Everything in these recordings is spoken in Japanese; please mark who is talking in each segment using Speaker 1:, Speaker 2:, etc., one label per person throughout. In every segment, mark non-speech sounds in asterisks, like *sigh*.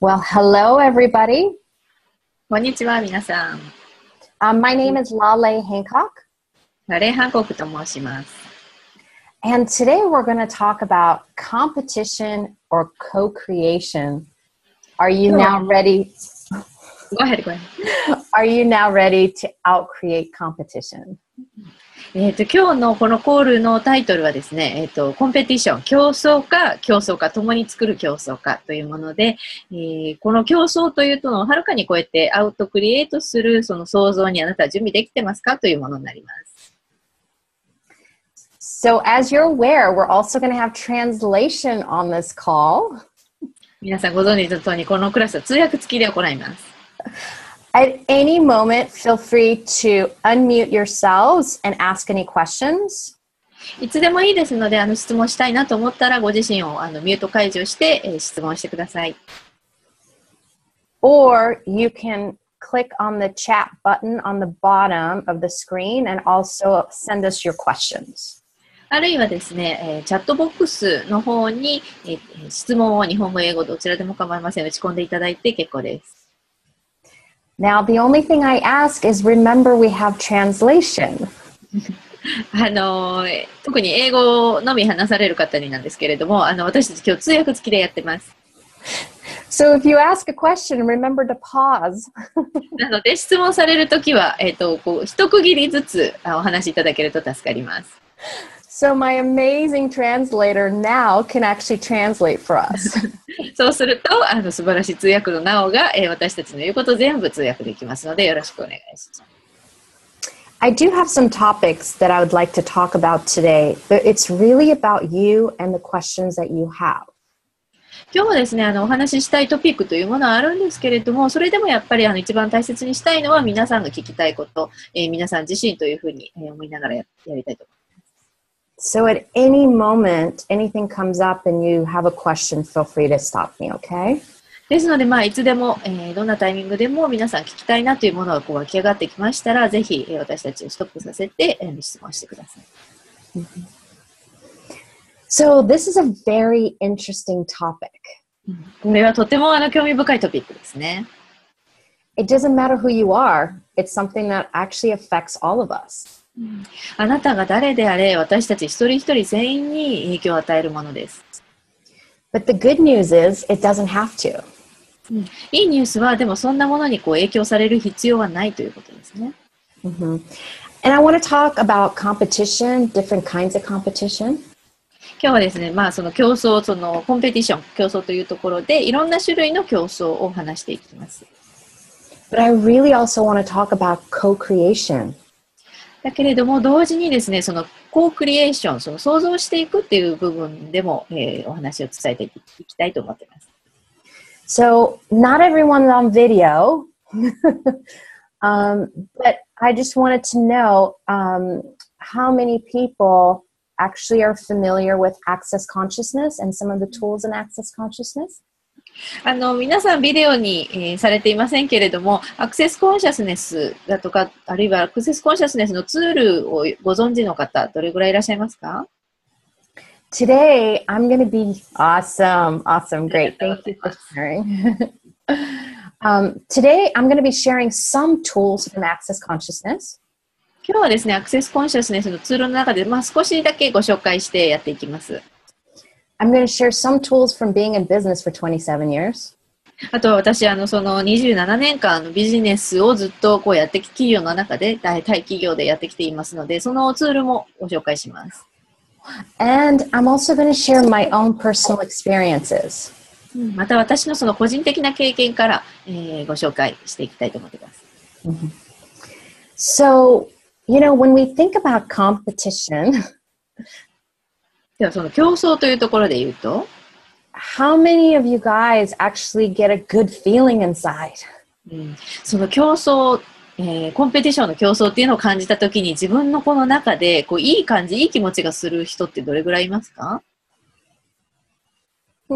Speaker 1: Well, hello, everybody.
Speaker 2: こんにちは、皆さん。
Speaker 1: Um, my name is Lale Hancock,
Speaker 2: ラレー・ハンコックと申します。
Speaker 1: and today we're going to talk about competition or co creation. Are you
Speaker 2: Sure.
Speaker 1: now ready?
Speaker 2: Go ahead, go ahead. *laughs*
Speaker 1: Are you now ready to outcreate competition?
Speaker 2: えっ、と、今日のこのコールのタイトルはですね、えっ、と、コンペティション、競争か、競争か、共に作る競争かというもので、えーこの競争というのをはるかに超えてアウトクリエイトするその創造にあなたは準備できてますかというものになります。
Speaker 1: So, as you're aware, we're also going to have translation on this call.
Speaker 2: 皆さんご存知の通り、このクラスは通訳付きで行います。
Speaker 1: At any moment, feel free to unmute yourselves and ask any questions.
Speaker 2: いつでもいいですので、あの質問したいなと思ったら、ご自身をあのミュート解除して、えー質問してください。
Speaker 1: Or you can click on the chat button on the bottom of the screen and also send us your questions.
Speaker 2: あるいはですね、えーチャットボックスの方に、えー質問を日本語、英語どちらでも構いません。打ち込んでいただいて結構です。
Speaker 1: Now, the only thing I ask is remember we have translation.
Speaker 2: あの特に英語のみ話される方になんですけれども、あの私たち今日通訳付きでやってます。
Speaker 1: So if you ask a question, remember to pause
Speaker 2: なので、質問されるときは、えっ、と、こう、一区切りずつあお話しいただけると助かります。
Speaker 1: So my amazing translator now can actually translate for us.
Speaker 2: そうすると、あの素晴らしい通訳のなおが、えー私たちの言うこと全部通訳できますので、よろしくお願いします。
Speaker 1: I do have some topics that I would like to talk about today, but it's really about you and the questions that you have.
Speaker 2: 今日はですね、あのお話ししたいトピックというものはあるんですけれども、それでもやっぱりあの一番大切にしたいのは皆さんが聞きたいこと、えー皆さん自身というふうにえー思いながらややりたいと思います。
Speaker 1: So at any moment, anything comes up and you have a question, feel free to stop me, okay?
Speaker 2: ですので、まあ、いつでも、えーどんなタイミングでも皆さん聞きたいなというものがこう湧き上がってきましたら、ぜひ、えー私たちをストップさせて、えー質問してください。
Speaker 1: So this *laughs* is a very interesting topic.
Speaker 2: これはとてもあの興味深いトピックですね。
Speaker 1: It doesn't matter who you are, it's something that actually affects all of us.
Speaker 2: あなたが誰であれ、私たち一人一人全員に影響を与えるものです。
Speaker 1: But the good news is it doesn't have to.
Speaker 2: いいニュースは、でもそんなものにこう影響される必要はないということですね。
Speaker 1: And I want to talk about competition, different kinds of competition.
Speaker 2: 今日はですね、まあその競争、そのコンペティション、競争というところで、いろんな種類の競争を話していきます。
Speaker 1: But I really also want to talk about co-creation.
Speaker 2: だけれども、同時にですね、そのコークリエーション、その想像していくっていう部分でも、えーお話を伝えていきたいと思っています。
Speaker 1: So not everyone's on video, um, but I just wanted to know um, how many people actually are familiar with access consciousness and some of the tools in access consciousness.
Speaker 2: あの皆さんビデオに、えーされていませんけれども、アクセスコンシャスネスだとか、あるいはアクセスコンシャスネスのツールをご存知の方、どれぐらいいらっしゃいますか
Speaker 1: ？Today, I'm going to be awesome, awesome, great. *laughs* Thank you for sharing. *laughs* um, today, I'm going to be sharing some tools from Access Consciousness.
Speaker 2: 今日はですね、アクセスコンシャスネスのツールの中で、まあ、少しだけご紹介してやっていきます。
Speaker 1: I'm going to share some tools from being in business for 27 years.
Speaker 2: あとは私、あのその27年間のビジネスをずっとこうやってき企業の中で、大対企業でやってきていますので、そのツールもご紹介します。
Speaker 1: And I'm also going to share my own personal experiences.
Speaker 2: また私のその個人的な経験から、えーご紹介していきたいと思っています。
Speaker 1: So, you know, when we think about competition,
Speaker 2: ではその競争というところで言うと、
Speaker 1: how many of you guys actually get a good feeling inside?
Speaker 2: うんその競争、えーコンペティションの競争っていうのを感じたときに自分のこの中でこういい感じ、いい気持ちがする人ってどれぐらいいますか？*laughs*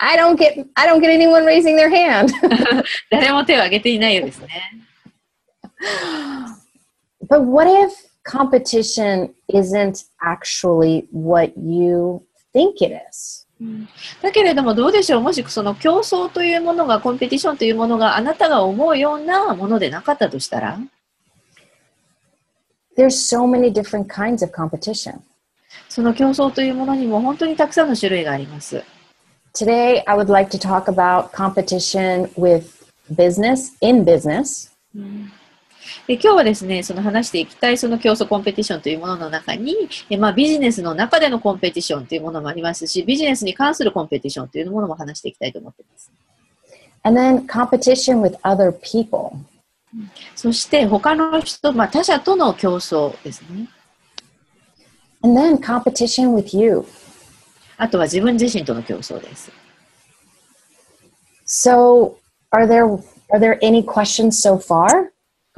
Speaker 1: I don't get I don't get anyone raising their hand. *laughs*
Speaker 2: 誰も手を挙げていないようですね。
Speaker 1: but what if competition isn't actually what you think it is?
Speaker 2: だけれどもどうでしょうもしその競争というものがコンペティションというものがあなたが思うようなものでなかったとしたら
Speaker 1: There's so many different kinds of competition.
Speaker 2: その競争というものにも本当にたくさんの種類があります。
Speaker 1: Today, I would like to talk about competition with business, in business,
Speaker 2: で今日はですね、その話していきたいその競争コンペティションというものの中に、えまあ、ビジネスの中でのコンペティションというものもありますし、ビジネスに関するコンペティションというものも話していきたいと思っています。
Speaker 1: and then competition with other people.
Speaker 2: そして他の人、まあ、他者との競争ですね。
Speaker 1: And then competition with you.
Speaker 2: あとは自分自身との競争です。
Speaker 1: So, are there are there any questions so far?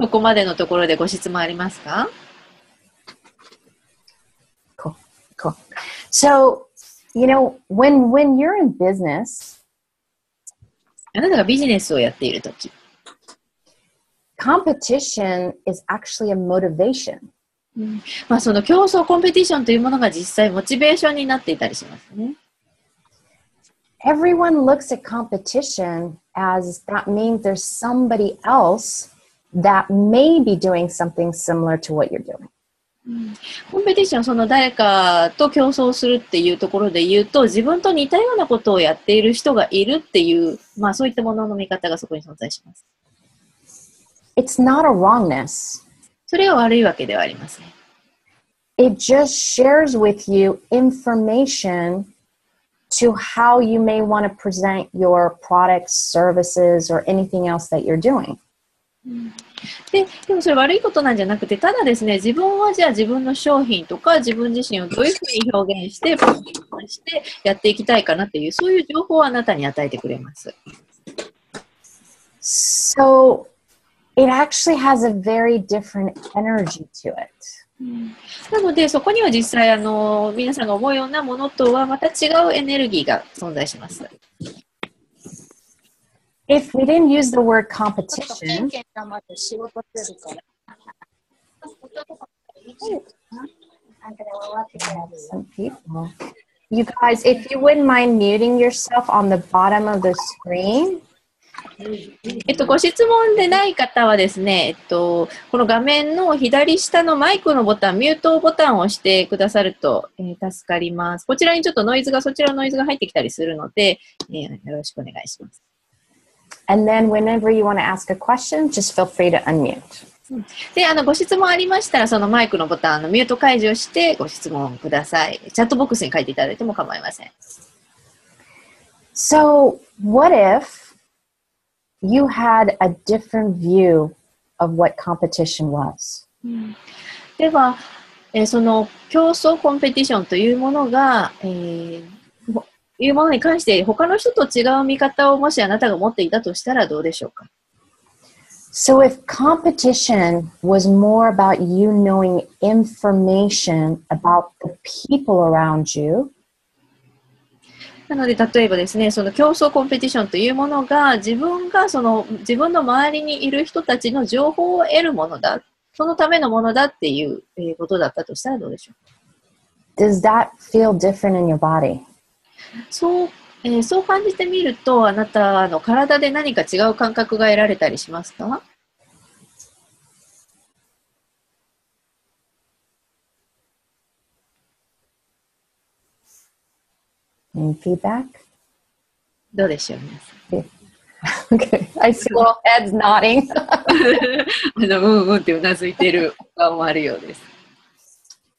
Speaker 2: ここまでのところでご質問ありますか
Speaker 1: Cool. Cool. So, you know, when when you're in business,
Speaker 2: あなたがビジネスをやっているとき、
Speaker 1: competition is actually a motivation.
Speaker 2: まあ、その競争コンペティションというものが実際モチベーションになっていたりしますね。
Speaker 1: Everyone looks at competition as that means there's somebody else that may be doing something similar to what you're doing.
Speaker 2: コンペティション、その誰かと競争するっていうところで言うと、自分と似たようなことをやっている人がいるっていう、まあそういったものの見方がそこに存在します。
Speaker 1: It's not a wrongness.
Speaker 2: それは悪いわけではありません。
Speaker 1: It just shares with you information to how you may want to present your products, services, or anything else that you're doing.
Speaker 2: で、でもそれ悪いことなんじゃなくて、ただですね、自分はじゃあ自分の商品とか自分自身をどういうふうに表現して、プロモーションしてやっていきたいかなっていう、そういう情報をあなたに与えてくれます。
Speaker 1: So it actually has a very different energy to it.
Speaker 2: なので、そこには実際、あの、皆さんが思うようなものとはまた違うエネルギーが存在します。
Speaker 1: If we didn't use the word competition, some people. You guys, if you wouldn't mind muting yourself on the bottom of the screen,
Speaker 2: えっと、ご質問でない方はですね、えっと、この画面の左下のマイクのボタン、ミュートボタンを押してくださると、えー助かります。こちらにちょっとノイズが、そちらのノイズが入ってきたりするので、えーよろしくお願いします。
Speaker 1: And then whenever you want to ask a question, just feel free to unmute.
Speaker 2: で、あの、ご質問ありましたら、そのマイクのボタンのミュート解除してご質問ください。チャットボックスに書いていただいても構いません。
Speaker 1: So, what if you had a different view of what competition was?
Speaker 2: では、えーその競争コンペティションというものが、えーほいうものに関して他の人と違う見方をもしあなたが持っていたとしたらどうでしょうか
Speaker 1: ？So, if competition was more about you knowing information about the people around you,
Speaker 2: なので、例えばですね、その競争コンペティションというものが自分がその自分の周りにいる人たちの情報を得るものだ、そのためのものだっていうえーことだったとしたらどうでしょう
Speaker 1: ？does that feel different in your body?
Speaker 2: そう、えー、そう感じてみると、あなたの体で何か違う感覚が得られたりしますか？
Speaker 1: うん、フィーバック。
Speaker 2: どうでしょう、
Speaker 1: 皆さん。okay. Ads nodding. *laughs*
Speaker 2: うんうんってうなずいてる顔もあるよです。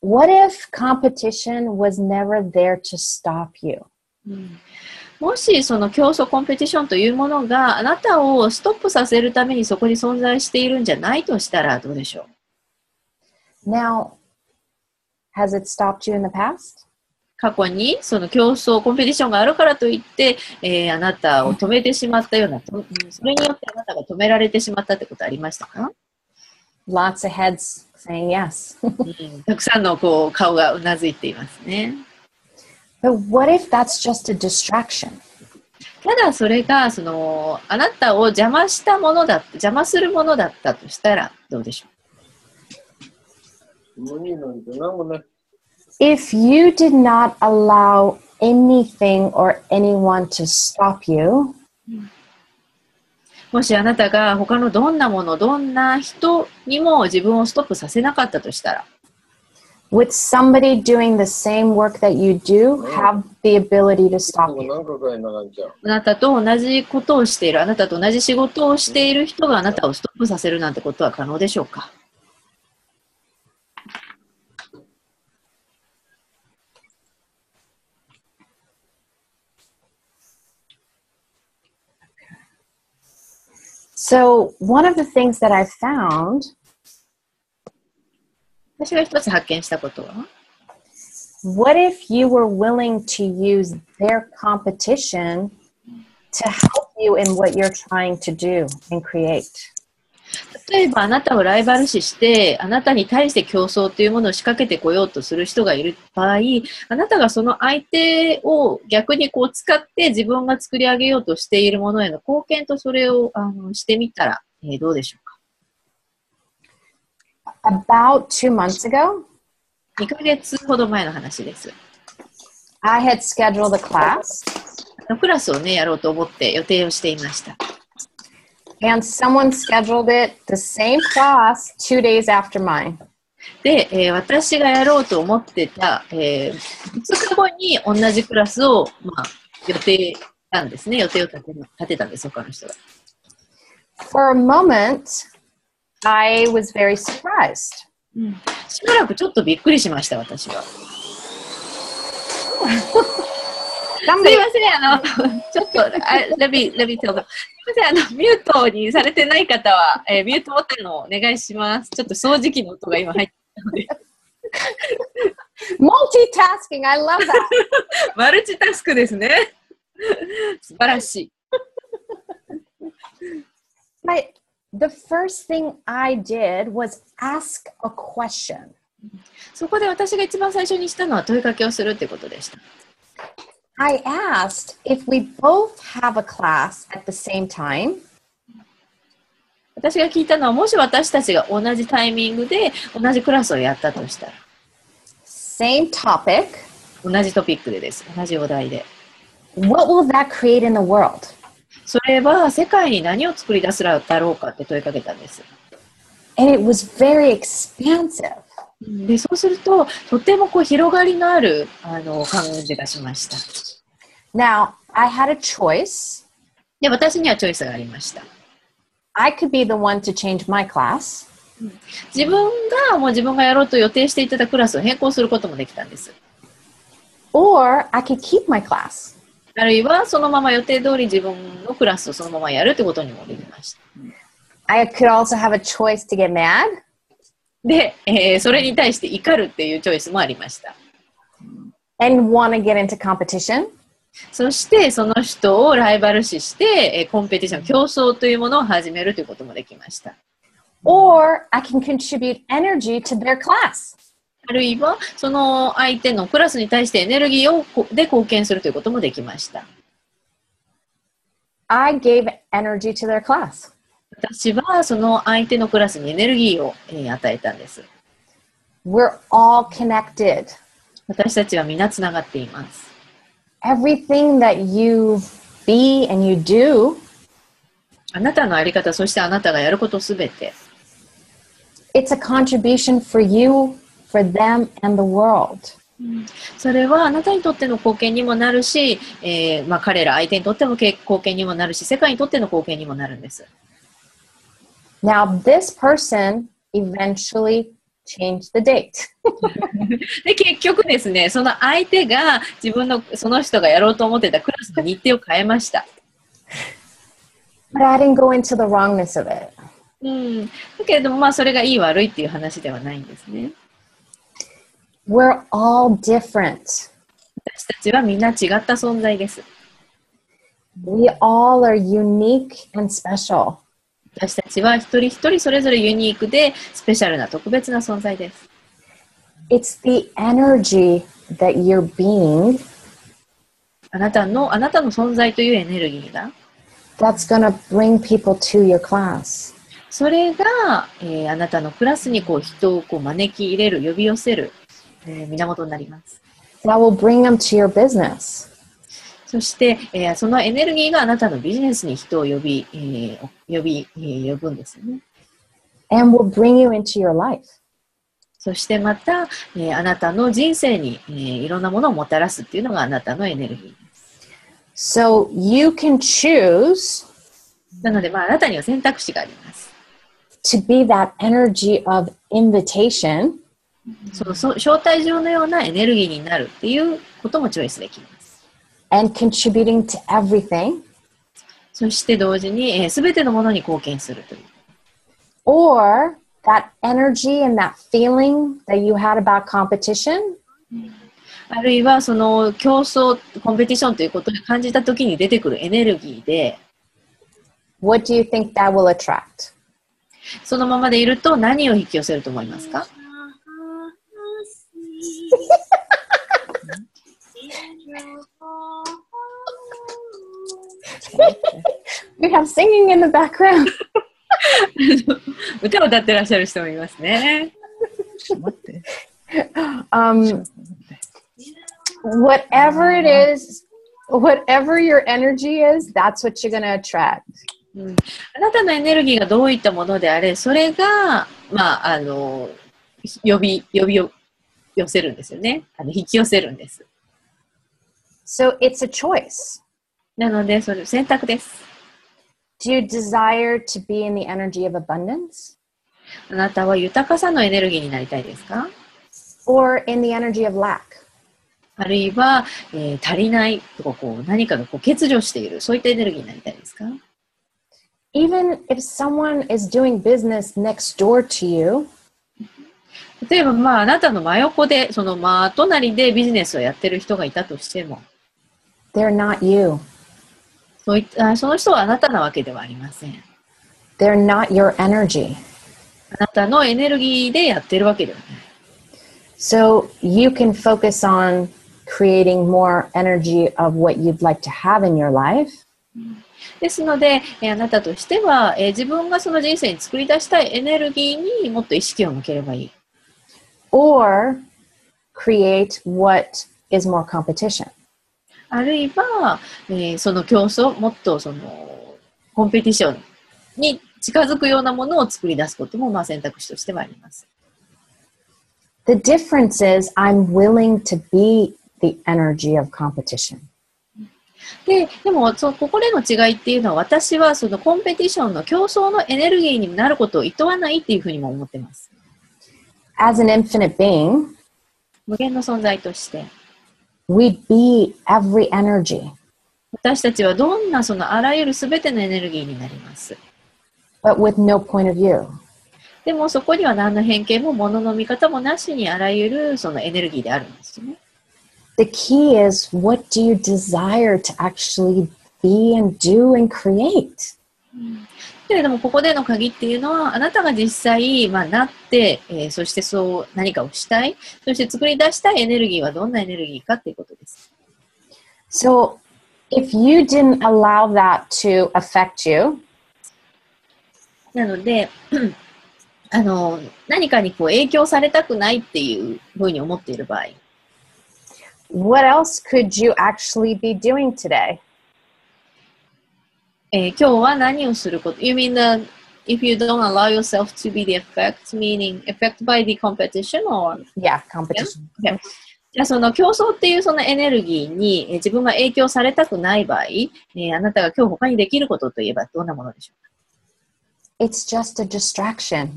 Speaker 1: What if competition was never there to stop you?
Speaker 2: もしその競争コンペティションというものがあなたをストップさせるためにそこに存在しているんじゃないとしたらどうでしょう
Speaker 1: ？Now, has it stopped you in the past?
Speaker 2: 過去にその競争コンペティションがあるからといって、えーあなたを止めてしまったような、とそれによってあなたが止められてしまったってことありましたか、
Speaker 1: Lots of heads saying yes. *laughs*
Speaker 2: うんたくさんのこう顔がうなずいていますね。
Speaker 1: But what if that's just a distraction?
Speaker 2: ただそれがそのあなたを邪魔したものだ邪魔するものだったとしたらどうでしょう
Speaker 1: ？If you did not allow anything or anyone to stop you,
Speaker 2: もしあなたが他のどんなもの、どんな人にも自分をストップさせなかったとしたら、
Speaker 1: would somebody doing the same work that you do have the ability to
Speaker 3: も
Speaker 1: stop
Speaker 3: う
Speaker 1: you?
Speaker 3: 何回かに並んじゃう。
Speaker 2: あなたと同じことをしている、あなたと同じ仕事をしている人があなたをストップさせるなんてことは可能でしょうか
Speaker 1: So, one of the things that I've found
Speaker 2: 私が一つ発見したことは、
Speaker 1: what if you were willing to use their competition to help you in what you're trying to do and create?
Speaker 2: 例えばあなたをライバル視して、あなたに対して競争というものを仕掛けてこようとする人がいる場合、あなたがその相手を逆にこう使って自分が作り上げようとしているものへの貢献とそれをあのしてみたら、えーどうでしょうか？
Speaker 1: About two months ago,
Speaker 2: 2ヶ月ほど前の話です。
Speaker 1: I had scheduled a class
Speaker 2: クラスをね、やろうと思って予定をしていました。
Speaker 1: and someone scheduled it the same class two days after mine.
Speaker 2: で、えー私がやろうと思ってた、え2日後に同じクラスを、まあ、予定したんですね。予定を立て立てたんです、他の人が。
Speaker 1: For a moment, I was very surprised.
Speaker 2: しばらくちょっとびっくりしました、私は。すいません、あの、ちょっと、あ let me, let me tell them. すいません、あの、ミュートにされてない方は、えーミュートボタンをお願いします。ちょっと掃除機の音が今入ってたので、
Speaker 1: multitasking, I love that. *laughs*
Speaker 2: マルチタスクですね。素晴らしい。
Speaker 1: But the first thing I did was ask a question.
Speaker 2: そこで私が一番最初にしたのは問いかけをするってことでした。
Speaker 1: I asked if we both have a class at the same time,
Speaker 2: 私が聞いたのは、もし私たちが同じタイミングで同じクラスをやったとしたら、
Speaker 1: same topic,
Speaker 2: 同じトピックでです。同じお題で。
Speaker 1: what will that create in the world?
Speaker 2: それは世界に何を作り出すだろうかって問いかけたんです。
Speaker 1: And it was very expansive.
Speaker 2: で、そうすると、とてもこう広がりのあるあの感じがしました。
Speaker 1: Now, I had a choice.
Speaker 2: で、私にはチョイスがありました。
Speaker 1: I could be the one to change my class,
Speaker 2: 自分が、もう自分がやろうと予定していただクラスを変更することもできたんです。
Speaker 1: or I could keep my class.
Speaker 2: あるいは、そのまま予定通り自分のクラスをそのままやるってことにもできました。
Speaker 1: I could also have a choice to get mad,
Speaker 2: で、えーそれに対して怒るっていうチョイスもありました。
Speaker 1: and want to get into competition,
Speaker 2: そして、その人をライバル視して、えーコンペティション、競争というものを始めるということもできました。
Speaker 1: or I can contribute energy to their class.
Speaker 2: あるいは、その相手のクラスに対してエネルギーをこで貢献するということもできました。
Speaker 1: I gave energy to their class.
Speaker 2: 私はその相手のクラスにエネルギーを、えー与えたんです。
Speaker 1: We're all connected.
Speaker 2: 私たちは皆つながっています。
Speaker 1: Everything that you be and you do,
Speaker 2: あなたのあり方、そしてあなたがやることすべて、
Speaker 1: it's a contribution for you, for them, and the world.
Speaker 2: それはあなたにとっての貢献にもなるし、えーまあ、彼ら相手にとってもけ貢献にもなるし、世界にとっての貢献にもなるんです。
Speaker 1: Now, this person eventually changed the date. *laughs*
Speaker 2: で、結局ですね、その相手が自分の、その人がやろうと思ってたクラスの日程を変えました。
Speaker 1: But I didn't go into the wrongness of it.
Speaker 2: うん。だけれども、まあ、それがいい悪いっていう話ではないんですね。
Speaker 1: We're all different.
Speaker 2: 私たちはみんな違った存在です。
Speaker 1: We all are unique and special.
Speaker 2: 私たちは一人一人それぞれユニークでスペシャルな特別な存在です。
Speaker 1: It's the energy that you're being
Speaker 2: あなたの、あなたの存在というエネルギーが、
Speaker 1: that's to bring people to your class.
Speaker 2: それが、えーあなたのクラスにこう人をこう招き入れる、呼び寄せる、えー源になります。
Speaker 1: that will bring them to your business.
Speaker 2: そして、えーそのエネルギーがあなたのビジネスに人を呼び、えー呼び、えー呼ぶんですよね。
Speaker 1: and will bring you into your life.
Speaker 2: そしてまた、えーあなたの人生に、えーいろんなものをもたらすっていうのがあなたのエネルギーです。
Speaker 1: So you can choose
Speaker 2: なので、まあ、あなたには選択肢があります。
Speaker 1: to be that energy of invitation
Speaker 2: そのそ招待状のようなエネルギーになるっていうこともチョイスできます。
Speaker 1: and contributing to everything,
Speaker 2: そして同時に、えー、全てのものに貢献するという。
Speaker 1: or that energy and that feeling that you had about competition
Speaker 2: あるいはその競争、コンペティションということを感じたときに出てくるエネルギーで、
Speaker 1: what do you think that will attract?
Speaker 2: そのままでいると何を引き寄せると思いますか？
Speaker 1: We have singing in the background.
Speaker 2: 歌を歌ってらっしゃる人もいますね。
Speaker 3: ちょっと待って。
Speaker 1: Um, whatever it is, whatever your energy is, that's what you're going to attract.
Speaker 2: うんあなたのエネルギーがどういったものであれ、それが、まあ、あの、呼び、呼びを寄せるんですよね。あの引き寄せるんです。
Speaker 1: So it's a choice.
Speaker 2: なので、それ選択です。
Speaker 1: Do you desire to be in the energy of abundance
Speaker 2: あなたは豊かさのエネルギーになりたいですか
Speaker 1: or in the energy of lack?
Speaker 2: あるいは、えー足りないとかこう何かがこう欠如している、そういったエネルギーになりたいですか
Speaker 1: Even if someone is doing business next door to you,
Speaker 2: 例えば、まあ、あなたの真横で、その真隣でビジネスをやってる人がいたとしても、
Speaker 1: they're not you.
Speaker 2: そういった、その人はあなたなわけではありません。
Speaker 1: They're not your energy.
Speaker 2: あなたのエネルギーでやってるわけではない。
Speaker 1: So you can focus on creating more energy of what you'd like to have in your life
Speaker 2: ですので、えーあなたとしては、えー自分がその人生に作り出したいエネルギーにもっと意識を向ければいい。
Speaker 1: or create what is more competition.
Speaker 2: あるいは、えーその競争、もっとそのコンペティションに近づくようなものを作り出すことも、まあ、選択肢としてはあります。
Speaker 1: The difference is I'm willing to be the energy of competition.
Speaker 2: で、でも、そここでの違いっていうのは、私はそのコンペティションの競争のエネルギーになることを厭わないっていうふうにも思ってます。
Speaker 1: As an infinite being,
Speaker 2: 無限の存在として。
Speaker 1: we be every energy,
Speaker 2: 私たちはどんなそのあらゆる全てのエネルギーになります。
Speaker 1: but with no point of view.
Speaker 2: でもそこには何の偏見も物の見方もなしにあらゆるそのエネルギーであるんですよね。
Speaker 1: The key is what do you desire to actually be and do and create?
Speaker 2: けれどもここでの鍵っていうのはあなたが実際、まあ、なって、えーそしてそう何かをしたいそして作り出したいエネルギーはどんなエネルギーかっていうことです。
Speaker 1: So if you didn't allow that to affect you,
Speaker 2: なので *clears throat* あの何かにこう影響されたくないっていうふうに思っている場合
Speaker 1: what else could you actually be doing today?
Speaker 2: えー今日は何をすること？You mean the if you don't allow yourself to be the effect, meaning effect by the competition or?
Speaker 1: Yeah, competition.
Speaker 2: Okay. じゃあその競争っていうそのエネルギーにえー自分が影響されたくない場合、えーあなたが今日他にできることといえばどんなものでしょうか
Speaker 1: ？It's just a distraction.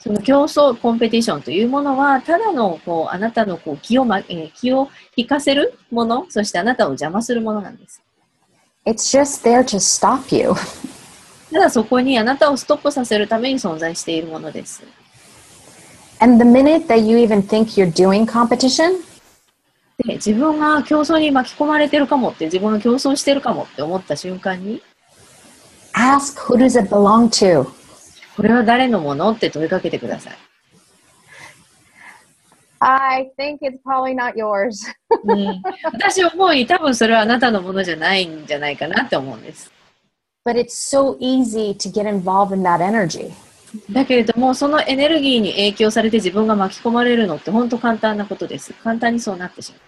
Speaker 2: その競争、コンペティションというものは、ただのこうあなたのこう気を,、まえー気を引かせるもの、そしてあなたを邪魔するものなんです。
Speaker 1: It's just there to stop you.
Speaker 2: ただそこにあなたをストップさせるために存在しているものです。
Speaker 1: And the minute that you even think you're doing competition,
Speaker 2: で自分が競争に巻き込まれてるかもって、自分が競争してるかもって思った瞬間に、
Speaker 1: ask who does it belong to?
Speaker 2: これは誰のものって問いかけてください。
Speaker 1: I think it's probably not yours. *laughs*
Speaker 2: うん、私は思うに多分それはあなたのものじゃないんじゃないかなって思うんです。
Speaker 1: But it's so easy to get involved in that energy.
Speaker 2: だけれども、そのエネルギーに影響されて自分が巻き込まれるのって本当簡単なことです。簡単にそうなってしまう。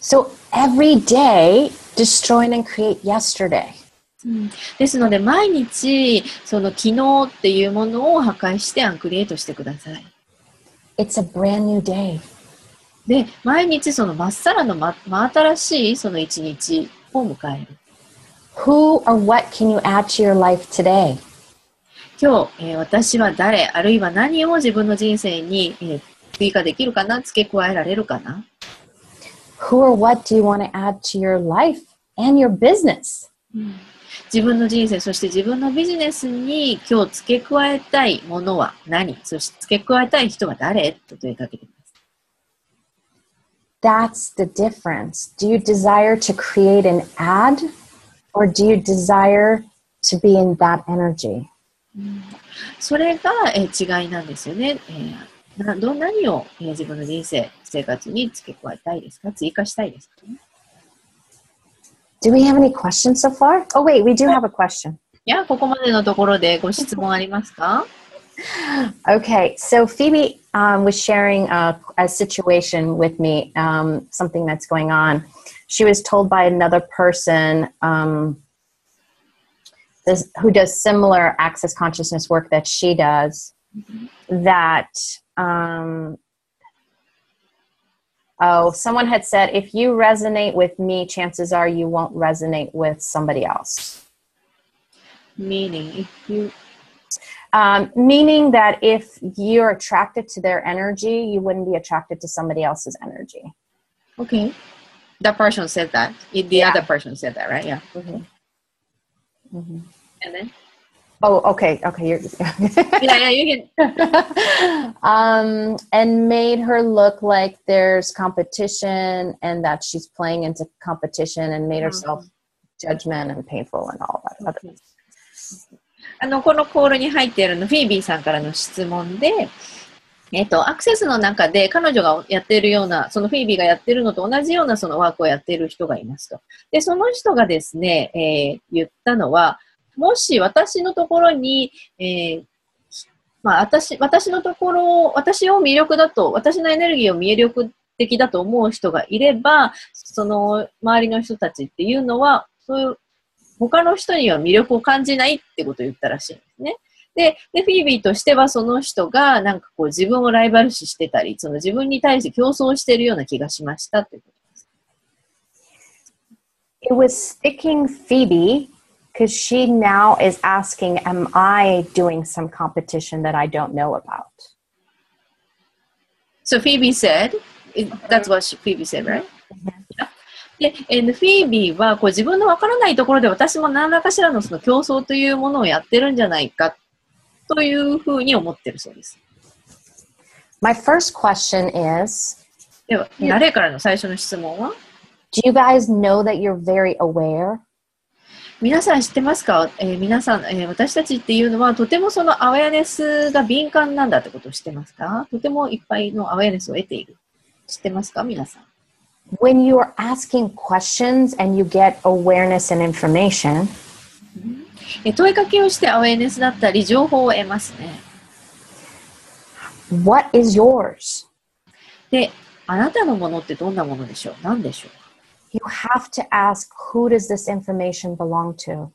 Speaker 1: So every day, destroy and create yesterday.
Speaker 2: ですので、毎日、その昨日っていうものを破壊してアンクリエイトしてください。
Speaker 1: It's a brand new day.
Speaker 2: で、毎日そのまっさらのま真新しいその一日を迎える。
Speaker 1: Who or what can you add to your life today?
Speaker 2: 今日、えー私は誰、あるいは何を自分の人生に、えー追加できるかな付け加えられるかな
Speaker 1: Who or what do you want to add to your life and your business?
Speaker 2: 自分の人生、そして自分のビジネスに今日付け加えたいものは何？そして付け加えたい人は誰？と問いかけています。
Speaker 1: That's the difference. Do you desire to create an ad or do you desire to be in that energy?
Speaker 2: それが、えー違いなんですよね。えーなど何を、えー自分の人生、生活に付け加えたいですか？追加したいですか、
Speaker 1: Do we have any questions so far? Oh, wait, we do have a question.
Speaker 2: いや、ここまでのところでご質問ありますか
Speaker 1: Okay, so Phoebe um, was sharing a, a situation with me, um, something that's going on. She was told by another person um, this, who does similar access consciousness work that she does that, um, oh, someone had said, if you resonate with me, chances are you won't resonate with somebody else.
Speaker 2: Meaning, if you
Speaker 1: Um, meaning that if you're attracted to their energy, you wouldn't be attracted to somebody else's energy.
Speaker 2: Okay. That person said that. It- The
Speaker 1: Yeah.
Speaker 2: other person said that, right? Yeah.
Speaker 1: Mhm.
Speaker 2: And then?
Speaker 1: Oh, okay, okay. You're,
Speaker 2: Yeah, yeah, you can.
Speaker 1: um, and made her look like there's competition and that she's playing into competition and made herself judgment and painful and all that. Other.
Speaker 2: あの、このコールに入っているの、フィービーさんからの質問で、えっと、アクセスの中で彼女がやっているような、そのフィービーがやっているのと同じようなそのワークをやっている人がいますと。で、その人がですね、えー言ったのは、もし私のところに、えーまあ、私、私のところ、私を魅力だと、私のエネルギーを魅力的だと思う人がいれば、その周りの人たちっていうのは、そういう他の人には魅力を感じないってことを言ったらしいんですね。で、でフィービーとしてはその人がなんかこう自分をライバル視してたり、その自分に対して競争しているような気がしましたっていうことです。
Speaker 1: It was sticking Phoebe because she now is asking, Am I doing some competition that I don't know about?
Speaker 2: So Phoebe said, it- that's what she- Phoebe said, right? で、えーフィービーはこう自分のわからないところで私も何らかしらのその競争というものをやってるんじゃないかというふうに思ってるそうです。
Speaker 1: My first question is
Speaker 2: では、誰からの最初の質問は
Speaker 1: Do you guys know that you're very aware?
Speaker 2: 皆さん知ってますか、えー皆さん、えー私たちっていうのはとてもそのアウェアネスが敏感なんだってことを知ってますか？とてもいっぱいのアウェアネスを得ている。知ってますか？皆さん。
Speaker 1: When you are asking questions and you get awareness and information,
Speaker 2: えー問いかけをしてアウェアネスだったり情報を得ますね。
Speaker 1: what is yours?
Speaker 2: で、あなたのものってどんなものでしょう？何でしょう？
Speaker 1: You have to ask who does this information belong to?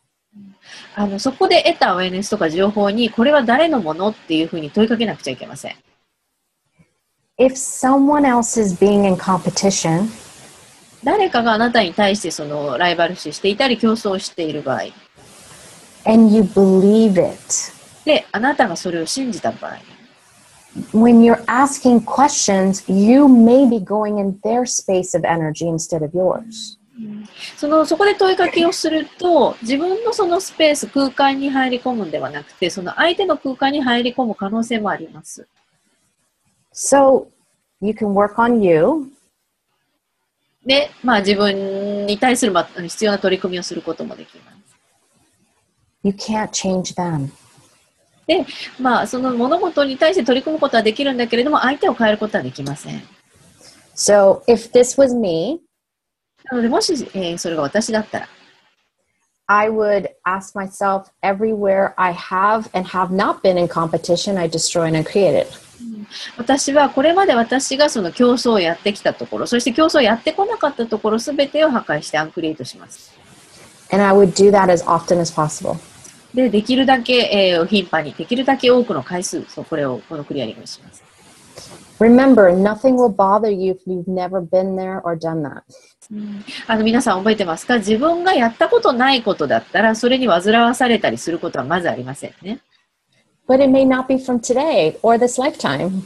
Speaker 2: あのそこで得たアウェアネスとか情報にこれは誰のものっていうふうに問いかけなくちゃいけません。
Speaker 1: If someone else is being in competition,
Speaker 2: 誰かがあなたに対してそのライバル視していたり競争している場合
Speaker 1: and you believe it,
Speaker 2: で、あなたがそれを信じた場合
Speaker 1: when you're asking questions, you may be going in their space of energy instead of yours.
Speaker 2: そのそこで問いかけをすると自分のそのスペース空間に入り込むんではなくてその相手の空間に入り込む可能性もあります。
Speaker 1: So you can work on you,
Speaker 2: で、まあ自分に対するま必要な取り組みをすることもできます。
Speaker 1: you can't change them.
Speaker 2: で、まあその物事に対して取り組むことはできるんだけれども相手を変えることはできません。
Speaker 1: So if this was me,
Speaker 2: なのでもし、えーそれが私だったら
Speaker 1: I would ask myself everywhere I have and have not been in competition, I destroy and uncreate it.
Speaker 2: 私はこれまで私がその競争をやってきたところ、そして競争をやってこなかったところすべてを破壊してアンクリエイトします。
Speaker 1: And I would do that as often as possible.
Speaker 2: で、できるだけ、えー頻繁に、できるだけ多くの回数、そうこれを、このクリアリングをします。
Speaker 1: Remember, nothing will bother you if you've never been there or done that.
Speaker 2: あの皆さん覚えてますか？自分がやったことないことだったら、それに煩わされたりすることはまずありませんね。
Speaker 1: But it may not be from today or this lifetime.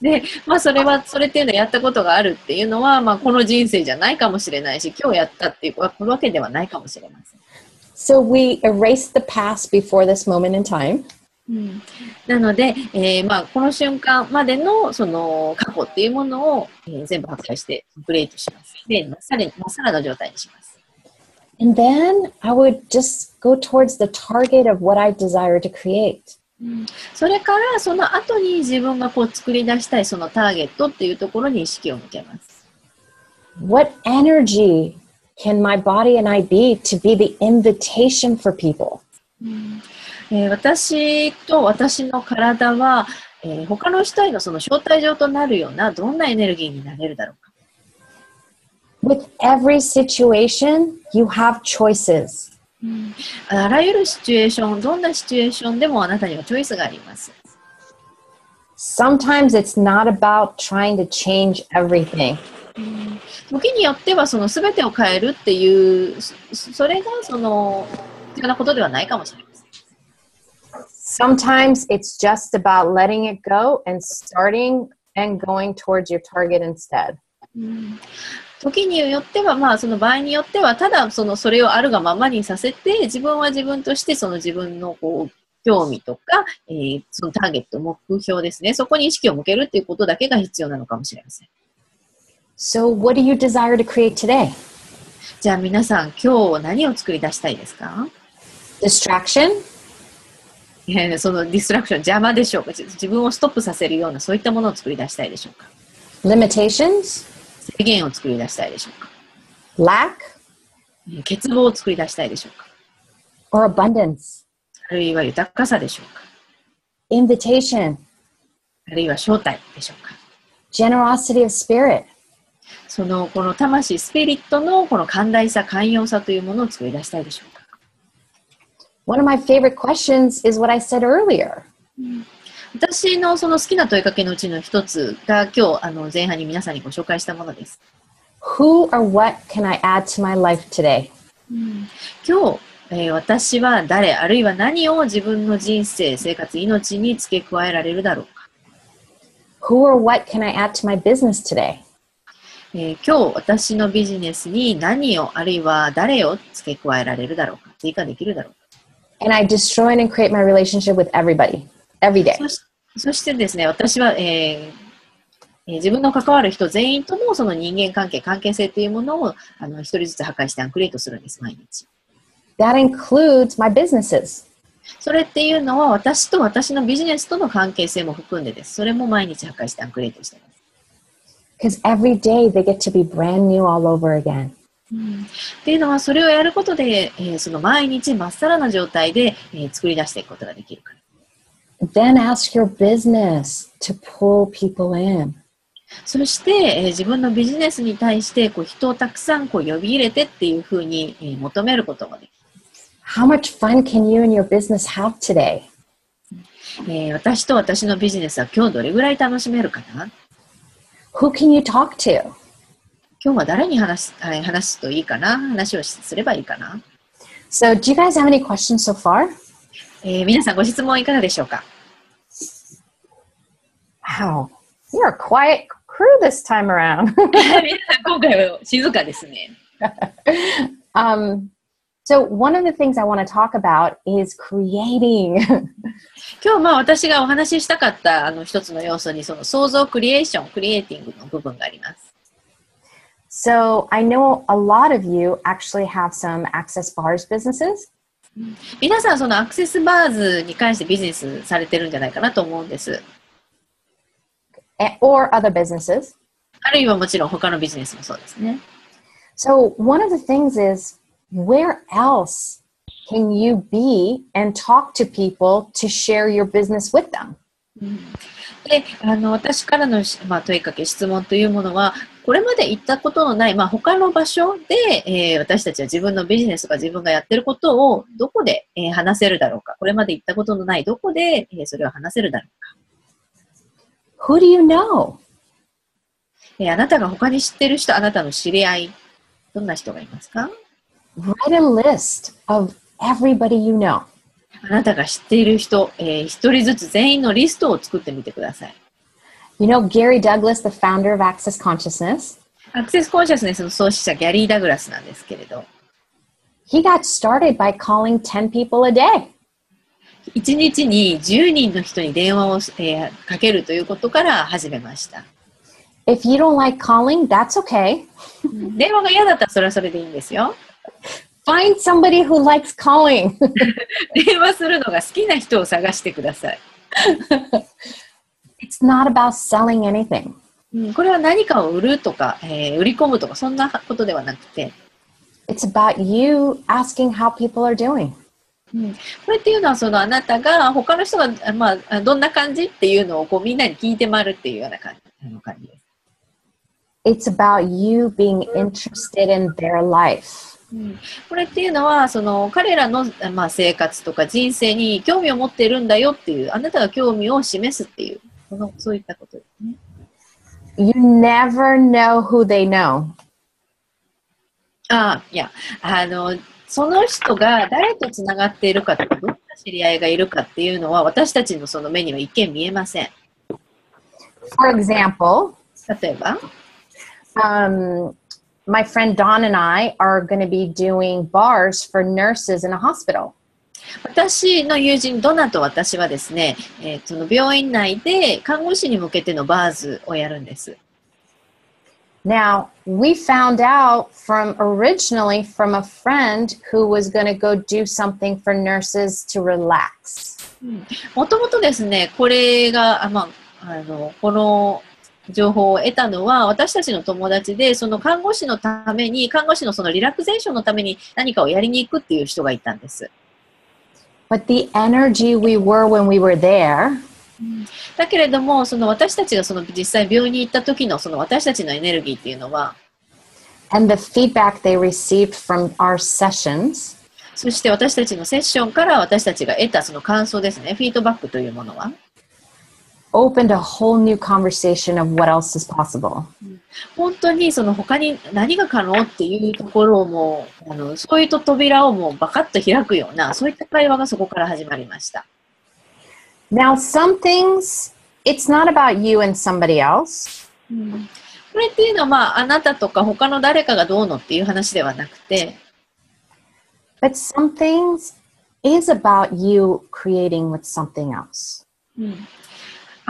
Speaker 2: で、まあそれは、それっていうのはやったことがあるっていうのは、まあこの人生じゃないかもしれないし、今日やったっていうこわけではないかもしれません。
Speaker 1: So we erase the past before this moment in time.
Speaker 2: なので、えーまあこの瞬間までのその過去っていうものを、えー全部破壊してクリエイトします。で、まっさらに、まっさらな状態にします。
Speaker 1: And then I would just go towards the target of what I desire to create.
Speaker 2: それからその後に自分がこう作り出したいそのターゲットっていうところに意識を向けます。
Speaker 1: What energy can my body and I be to be the invitation for people?
Speaker 2: えー私と私の体は、えー他の人へのその招待状となるようなどんなエネルギーになれるだろうか。
Speaker 1: With every situation, you have choices.
Speaker 2: あらゆるシチュエーション、どんなシチュエーションでもあなたにはチョイスがあります。
Speaker 1: Sometimes it's not about trying to change everything.
Speaker 2: 時によってはその全てを変えるっていう、そそれがその必要なことではないかもしれません。
Speaker 1: Sometimes it's just about letting it go and starting and going towards your target instead.
Speaker 2: 時によっては、まあ、その場合によっては、ただそのそれをあるがままにさせて、自分は自分としてその自分のこう興味とか、えーそのターゲット、目標ですね、そこに意識を向けるっていうことだけが必要なのかもしれません。
Speaker 1: So, what do you desire to create today?
Speaker 2: じゃあ皆さん、今日何を作り出したいですか
Speaker 1: ？Distraction?
Speaker 2: えーそのディストラクション、邪魔でしょうか？自自分をストップさせるような、そういったものを作り出したいでしょうか
Speaker 1: ？Limitations?
Speaker 2: 制限を作り出したいでしょうか
Speaker 1: ？Lack?
Speaker 2: えー欠乏を作り出したいでしょうか
Speaker 1: ？Or abundance?
Speaker 2: あるいは豊かさでしょうか
Speaker 1: ？Invitation?
Speaker 2: あるいは招待でしょうか
Speaker 1: ？Generosity of spirit?
Speaker 2: その、この魂、スピリットのこの寛大さ、寛容さというものを作り出したいでしょうか
Speaker 1: ？One of my favorite questions is what I said earlier.
Speaker 2: 私のその好きな問いかけのうちの一つが今日あの前半に皆さんにご紹介したものです。
Speaker 1: Who or what can I add to my life today?
Speaker 2: 今日、えー私は誰、あるいは何を自分の人生、生活、命に付け加えられるだろうか
Speaker 1: ？Who or what can I add to my business today?
Speaker 2: えー今日私のビジネスに何を、あるいは誰を付け加えられるだろうか。追加できるだろうか。
Speaker 1: And I destroy and create my relationship with everybody every day.
Speaker 2: そしそしてですね、私は、えーえー自分の関わる人全員とのその人間関係、関係性というものをあの一人ずつ破壊してアンクリエイトするんです、毎日。
Speaker 1: That includes my businesses.
Speaker 2: それっていうのは私と私のビジネスとの関係性も含んでです。それも毎日破壊してアンクリエイトしています。
Speaker 1: Because every day they get to be brand new all over again.
Speaker 2: っていうのはそれをやることで、えーその毎日まっさらな状態で、えー作り出していくことができるから。
Speaker 1: Then ask your business to pull people in.
Speaker 2: そして、えー自分のビジネスに対してこう人をたくさんこう呼び入れてっていうふうに、えー求めることができる。
Speaker 1: How much fun can you and your business have today?
Speaker 2: えー私と私のビジネスは今日どれぐらい楽しめるかな
Speaker 1: Who can you talk to?
Speaker 2: 今日は誰に話すはい話すといいかな話をしすればいいかな、
Speaker 1: So, do you guys have any questions so far?
Speaker 2: えー皆さんご質問いかがでしょうか
Speaker 1: Wow, you're a quiet crew this time around. *laughs* *laughs*
Speaker 2: 皆さん今回は静かですね。
Speaker 1: um, so, one of the things I want to talk about is creating. *laughs*
Speaker 2: 今日まあ私がお話ししたかったあの一つの要素にその創造クリエーション、クリエイティングの部分があります。
Speaker 1: so, I know a lot of you actually have some access bars businesses.
Speaker 2: 皆さんそのアクセスバーズに関してビジネスされてるんじゃないかなと思うんです。
Speaker 1: eh, Or other businesses.
Speaker 2: あるいはもちろん他のビジネスもそうですね。
Speaker 1: So, one of the things is where else can you be and talk to people to share your business with them?
Speaker 2: であの私からの、まあ、問いかけ質問というものはこれまで行ったことのない、まあ、他の場所で、えー私たちは自分のビジネスとか自分がやってることをどこで、えー話せるだろうかこれまで行ったことのないどこで、えーそれを話せるだろうか、
Speaker 1: Who do you know?
Speaker 2: えーあなたが他に知ってる人あなたの知り合いどんな人がいますか
Speaker 1: ？Write a list of everybody you know.
Speaker 2: あなたが知っている人、えー一人ずつ全員のリストを作ってみてください。
Speaker 1: You know Gary Douglas, the founder of Access Consciousness?
Speaker 2: アクセスコンシャスネスの創始者ギャリー・ダグラスなんですけれど、
Speaker 1: He got started by calling 10 people a day.
Speaker 2: 1日に10人の人に電話を、えーかけるということから始めました。
Speaker 1: If you don't like calling, that's okay.
Speaker 2: 電話が嫌だったらそれはそれでいいんですよ。
Speaker 1: Find somebody who likes calling.
Speaker 2: 電話するのが好きな人を探してください。
Speaker 1: it's not about selling anything.
Speaker 2: うんこれは何かを売るとか、えー売り込むとか、そんなことではなくて、
Speaker 1: It's about you asking how people are doing.
Speaker 2: うんこれっていうのはそのあなたが他の人が、あまああ、どんな感じっていうのをこうみんなに聞いて回るっていうような感じあの感じです。
Speaker 1: It's about you being interested in their life.
Speaker 2: うんこれっていうのはその彼らの、まあ、生活とか人生に興味を持っているんだよっていうあなたが興味を示すっていうこのそういったことですね。
Speaker 1: You never know who they know.
Speaker 2: ああいやあのその人が誰とつながっているかとかどんな知り合いがいるかっていうのは私たちのその目には一見見えません。
Speaker 1: For example,
Speaker 2: 例えば
Speaker 1: ？um, my friend Dawn and I are going to be doing bars for nurses in a hospital.
Speaker 2: 私の友人ドナと私はですね、えーその病院内で看護師に向けてのバーズをやるんです。
Speaker 1: Now, we found out from originally from a friend who was going to go do something for nurses to relax.
Speaker 2: もともとですね、これが、あまあ、あの、この 情報を得たのは、私たちの友達で、その看護師のために、看護師のそのリラクゼーションのために何かをやりに行くっていう人がいたんです。
Speaker 1: But the energy we were when we were there.
Speaker 2: だけれども、その私たちがその実際病院に行った時のその私たちのエネルギーっていうのは、
Speaker 1: and the feedback they received from our sessions.
Speaker 2: そして私たちのセッションから私たちが得たその感想ですね、フィードバックというものは、
Speaker 1: opened a whole new conversation of what else is possible.
Speaker 2: 本当にその他に何が可能っていうところをもう、あのそういう扉をもうバカッと開くような、そういった会話がそこから始まりました。
Speaker 1: Now, some things, it's not about you and somebody else.
Speaker 2: これっていうのは、まあ、あなたとか他の誰かがどうのっていう話ではなくて、
Speaker 1: But some things is about you creating with something else.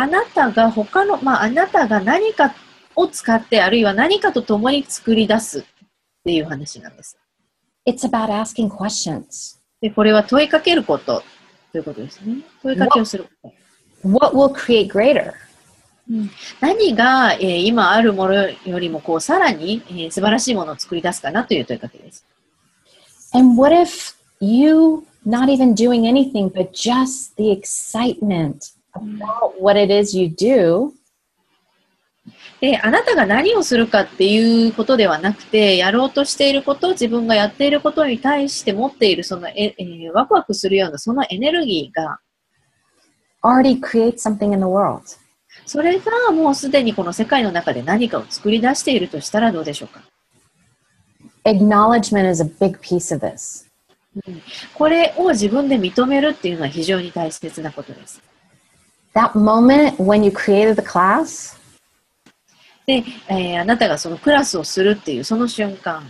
Speaker 2: あなたが他の、まあ、あなたが何かを使って、あるいは何かと共に作り出すっていう話なんです。
Speaker 1: It's about asking questions.
Speaker 2: で、これは問いかけることということですね。問いかけをすること。
Speaker 1: What will create greater?
Speaker 2: 何が、えー今あるものよりもこうさらに、えー素晴らしいものを作り出すかなという問いかけです。
Speaker 1: And what if you not even doing anything, but just the excitement what it is you do
Speaker 2: で、あなたが何をするかっていうことではなくて、やろうとしていること、自分がやっていることに対して持っているそのえ、えーワクワクするようなそのエネルギーが、
Speaker 1: already creates something in the world?
Speaker 2: それがもうすでにこの世界の中で何かを作り出しているとしたらどうでしょうか
Speaker 1: ？Acknowledgement is a big piece of this.
Speaker 2: これを自分で認めるっていうのは非常に大切なことです。
Speaker 1: That moment when you created the class,
Speaker 2: で、えーあなたがそのクラスをするっていうその瞬間、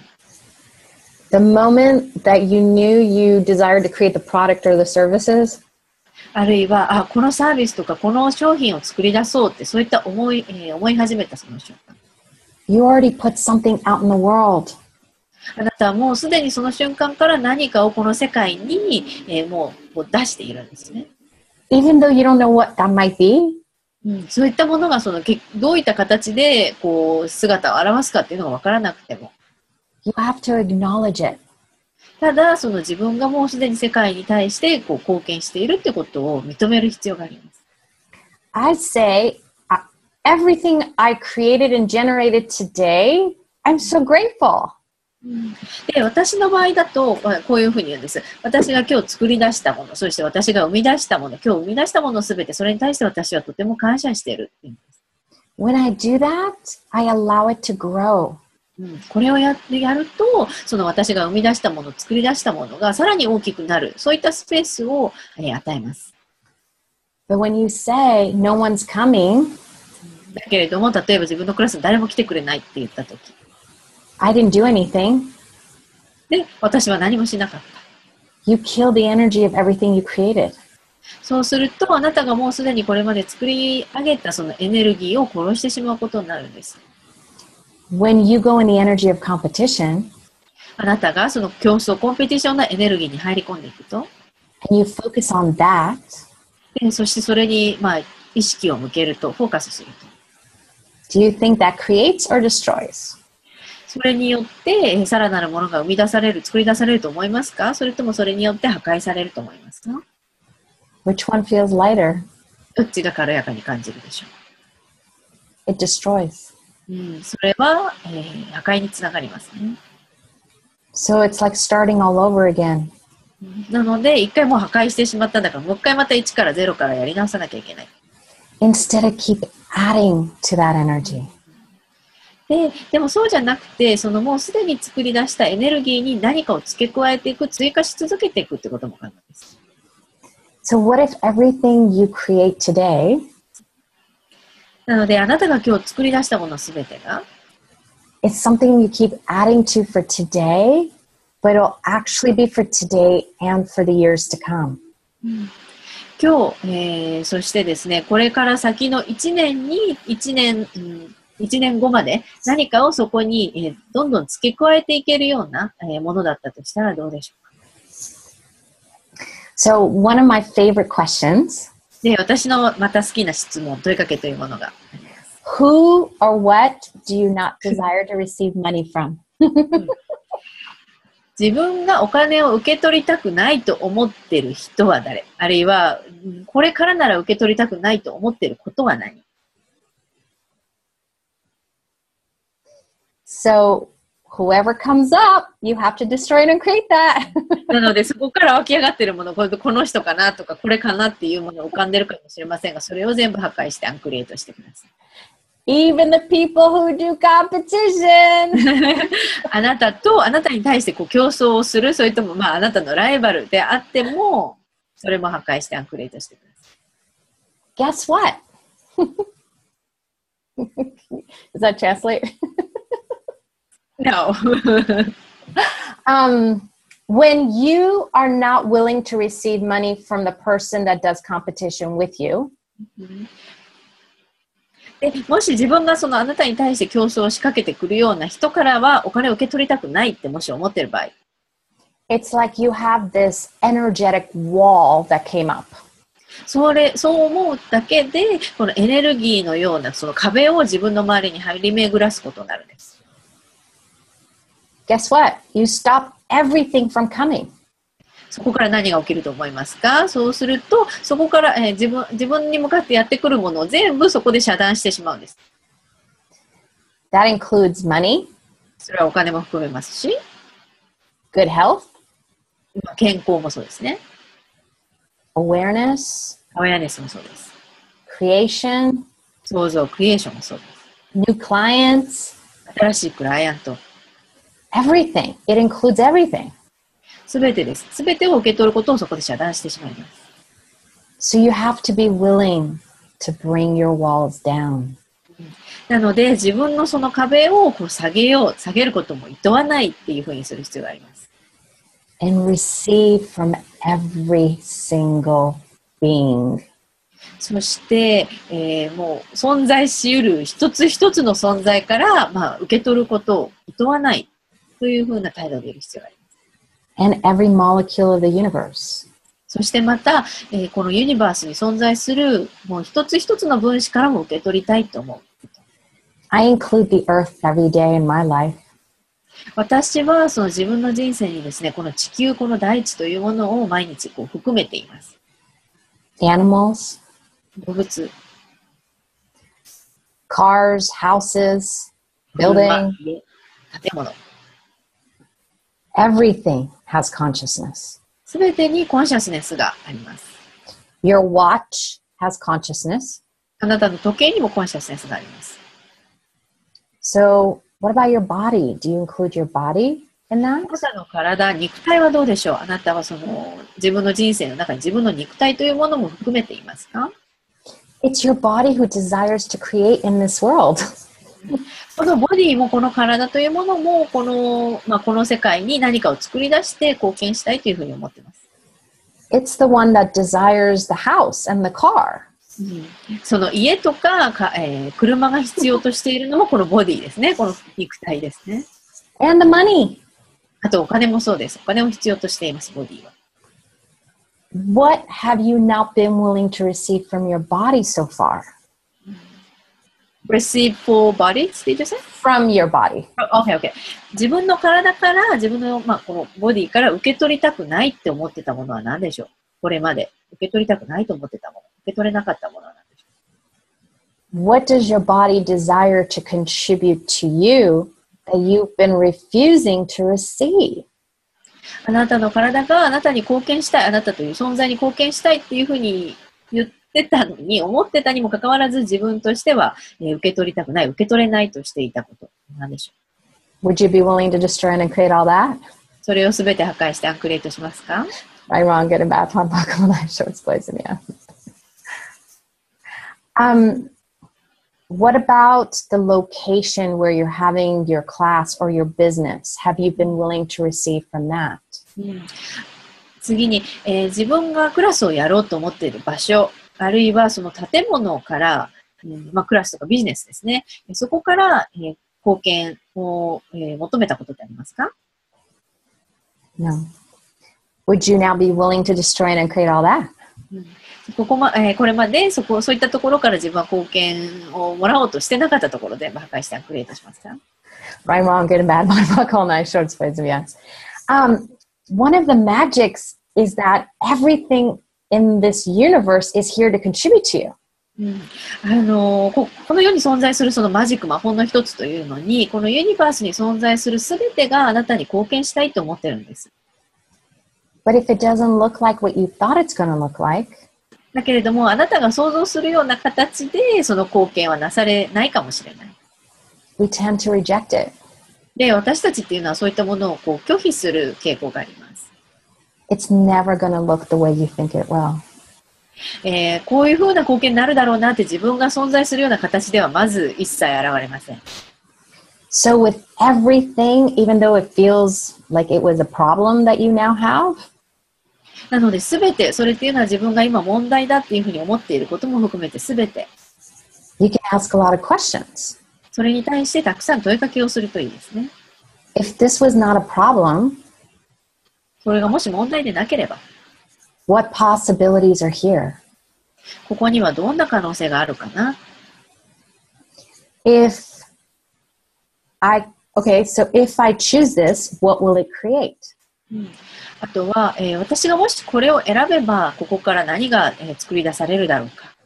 Speaker 1: the moment that you knew you desired to create the product or the services,
Speaker 2: あるいは、あ、このサービスとかこの商品を作り出そうって、そういった思い、えー思い始めたその瞬間。
Speaker 1: you already put something out in the world.
Speaker 2: あなたはもうすでにその瞬間から何かをこの世界に、えーもうこう出しているんですね。
Speaker 1: Even though you don't know what that might be,
Speaker 2: うん、そういったものがそのけどういった形でこう姿を表すかっていうのが分からなくても、
Speaker 1: you have to acknowledge it.
Speaker 2: ただ、その自分がもうすでに世界に対してこう貢献しているってことを認める必要があります。
Speaker 1: I say, uh, everything I created and generated today, I'm so grateful.
Speaker 2: で、私の場合だと、まあこういうふうに言うんです。私が今日作り出したもの、そして私が生み出したもの、今日生み出したものすべて、それに対して私はとても感謝しているって言うんです。
Speaker 1: When I do that, I allow it to grow.
Speaker 2: うん、これをやってやると、その私が生み出したもの、作り出したものがさらに大きくなる、そういったスペースを、えー与えます。
Speaker 1: But when you say no one's coming,
Speaker 2: だけれども、例えば自分のクラスに誰も来てくれないって言ったとき、
Speaker 1: I didn't do anything,
Speaker 2: で、私は何もしなかった。
Speaker 1: you kill the energy of everything you created.
Speaker 2: そうすると、あなたがもうすでにこれまで作り上げたそのエネルギーを殺してしまうことになるんです。
Speaker 1: When you go in the energy of competition
Speaker 2: あなたがその競争、コンペティションのエネルギーに入り込んでいくと、
Speaker 1: and you focus on that,
Speaker 2: でそしてそれに、まあ、意識を向けると、フォーカスすると。
Speaker 1: do you think that creates or destroys?
Speaker 2: それによって、えーさらなるものが生み出される、作り出されると思いますか？それともそれによって破壊されると思いますか
Speaker 1: ？Which one feels lighter?
Speaker 2: どっちが軽やかに感じるでしょ
Speaker 1: It destroys.
Speaker 2: う。うん、それは、えー破壊につながりますね。
Speaker 1: So it's like starting all over again.
Speaker 2: なので、一回もう破壊してしまったんだから、もう一回また1から0からやり直さなきゃいけない。
Speaker 1: Instead of keep adding to that energy.
Speaker 2: で、でもそうじゃなくて、そのもうすでに作り出したエネルギーに何かを付け加えていく、追加し続けていくってことも可能です。
Speaker 1: So what if everything you create today
Speaker 2: なので、あなたが今日作り出したものすべてが、
Speaker 1: is something you keep adding to for today, but it'll actually be for today and for the years to come.
Speaker 2: 今日、えーそしてですね、これから先の1年に、1年、うん、1年後まで何かをそこに、えーどんどん付け加えていけるような、えーものだったとしたらどうでしょうか
Speaker 1: ？So one of my favorite questions,
Speaker 2: で、私のまた好きな質問、問いかけというものが。
Speaker 1: who or what do you not desire to receive money from? *laughs*
Speaker 2: 自分がお金を受け取りたくないと思ってる人は誰？あるいは、うんこれからなら受け取りたくないと思ってることは何？
Speaker 1: So whoever comes up, you have to destroy it and create that. *laughs*
Speaker 2: なので、そこから湧き上がってるもの、この人かなとか、これかなっていうものが浮かんでるかもしれませんが、それを全部破壊してアンクリエイトしてください。
Speaker 1: Even the people who do competition. *laughs*
Speaker 2: あなたと、あなたに対してこう競争をする、それとも、まあ、あなたのライバルであっても、それも破壊してアンクリエイトしてください。
Speaker 1: Guess what? *laughs* Does that translate?
Speaker 2: No.
Speaker 1: Um, when you are not willing to receive money from the person that does competition with you,
Speaker 2: でもし自分がそのあなたに対して競争を仕掛けてくるような人からはお金を受け取りたくないってもし思ってる場合、
Speaker 1: it's like you have this energetic wall that came up.
Speaker 2: それ、そう思うだけで、このエネルギーのようなその壁を自分の周りに張り巡らすことになるんです。
Speaker 1: Guess what? You stop everything from coming.
Speaker 2: そこから何が起きると思いますか？そうすると、そこから、えー自分自分に向かってやってくるものを全部そこで遮断してしまうんです。
Speaker 1: That includes money,
Speaker 2: それはお金も含めますし、
Speaker 1: good health,
Speaker 2: まあ健康もそうですね。
Speaker 1: awareness,
Speaker 2: アウェアネスもそうです。
Speaker 1: creation,
Speaker 2: 創造、クリエーションもそうです。
Speaker 1: new clients,
Speaker 2: 新しいクライアント、
Speaker 1: everything. It includes everything.
Speaker 2: すべてです。すべてを受け取ることをそこで遮断してしまいます。
Speaker 1: So you have to be willing to bring your walls down.
Speaker 2: なので、自分のその壁をこう下げよう、下げることも厭わないっていうふうにする必要があります。
Speaker 1: and receive from every single being.
Speaker 2: そして、えーもう存在しうる一つ一つの存在から、まあ、受け取ることを厭わないというふうな態度でいる必要があります。
Speaker 1: and every molecule of the universe.
Speaker 2: そしてまた、えーこのユニバースに存在するもう一つ一つの分子からも受け取りたいと思う。
Speaker 1: I include the earth every day in my life.
Speaker 2: 私はその自分の人生にですね、この地球、この大地というものを毎日こう含めています。
Speaker 1: Animals,
Speaker 2: 動物、
Speaker 1: cars, houses,
Speaker 2: 車
Speaker 1: building,
Speaker 2: 家、建物。
Speaker 1: everything has consciousness.
Speaker 2: すべてにコンシャスネスがあります。
Speaker 1: Your watch has consciousness.
Speaker 2: あなたの時計にもコンシャスネスがあります。
Speaker 1: So, what about your body? Do you include your body in
Speaker 2: あ
Speaker 1: that?
Speaker 2: なたの体、肉体はどうでしょうあなたはその自分の人生の中に自分の肉体というものも含めていますか
Speaker 1: It's your body who desires to create in this world. *laughs*
Speaker 2: このボディもこの体というものもこの,、まあ、この世界に何かを作り出して貢献したいというふうに思っています。
Speaker 1: It's the one that desires the house and the car.
Speaker 2: その家とかか、えー車が必要としているのもこのボディですね。この肉体ですね。
Speaker 1: And the money.
Speaker 2: あとお金もそうです。お金を必要としています、ボディは。
Speaker 1: What have you not been willing to receive from your body so far?
Speaker 2: Receive for body, did you say?
Speaker 1: From your body.
Speaker 2: Okay, okay. 自分の体から、自分の、まあ、このボディから受け取りたくないって思ってたものは何でしょう？これまで。受け取りたくないと思ってたもの。受け取れなかったものは何でしょ
Speaker 1: What does your body desire to contribute to you that you've been refusing to receive?
Speaker 2: うあなたの体があなたに貢献したい、あなたという存在に貢献したいっていうふうに言ってたのに、思ってたにもかかわらず自分としては、えー受け取りたくない、受け取れないとしていたこと。何でしょう
Speaker 1: Would you be willing to destroy and create all that?
Speaker 2: それをすべて破壊してアンクレートしますか
Speaker 1: Right, wrong, good and bad, fun, buckle, knife, shorts, boys, and yeah. Um, what about the location where you're having your class or your business? Have you been willing to receive from that?
Speaker 2: 次に、えー自分がクラスをやろうと思っている場所、あるいはその建物から、うんまあ、クラスとかビジネスですね。そこから、えー貢献を、えー求めたことってありますか
Speaker 1: No. Would you now be willing to destroy and create all that?
Speaker 2: ここま、えーこれまでそこ、そういったところから自分は貢献をもらおうとしてなかったところで、まあ破壊してアンクリエイトしますか
Speaker 1: Right, wrong, good and bad, fun, buckle, knife, shorts, boys, and yes. Um, one of the magics is that everything in this universe is here to contribute to you.
Speaker 2: うんあのーここの世に存在するそのマジック魔法の一つというのに、このユニバースに存在するすべてがあなたに貢献したいと思ってるんです。
Speaker 1: But if it doesn't look like what you thought it's going to look like,
Speaker 2: だけれども、あなたが想像するような形で、その貢献はなされないかもしれない。
Speaker 1: we tend to reject it.
Speaker 2: で、私たちっていうのはそういったものをこう拒否する傾向があります。
Speaker 1: It's never going to look the way you think it will.
Speaker 2: えーこういうふうな貢献になるだろうなって自分が存在するような形ではまず一切現れません。
Speaker 1: So, with everything, even though it feels like it was a problem that you now have,
Speaker 2: なので、すべて、それっていうのは自分が今問題だっていうふうに思っていることも含めてすべて、
Speaker 1: you can ask a lot of questions.
Speaker 2: それに対してたくさん問いかけをするといいですね。
Speaker 1: If this was not a problem,
Speaker 2: それがもし問題でなければ、
Speaker 1: what possibilities are here?
Speaker 2: ここにはどんな可能性があるかな
Speaker 1: If I, okay, so if I choose this, what will it create?
Speaker 2: あとは、えー私がもしこれを選べば、ここから何が、えー作り出されるだろうか。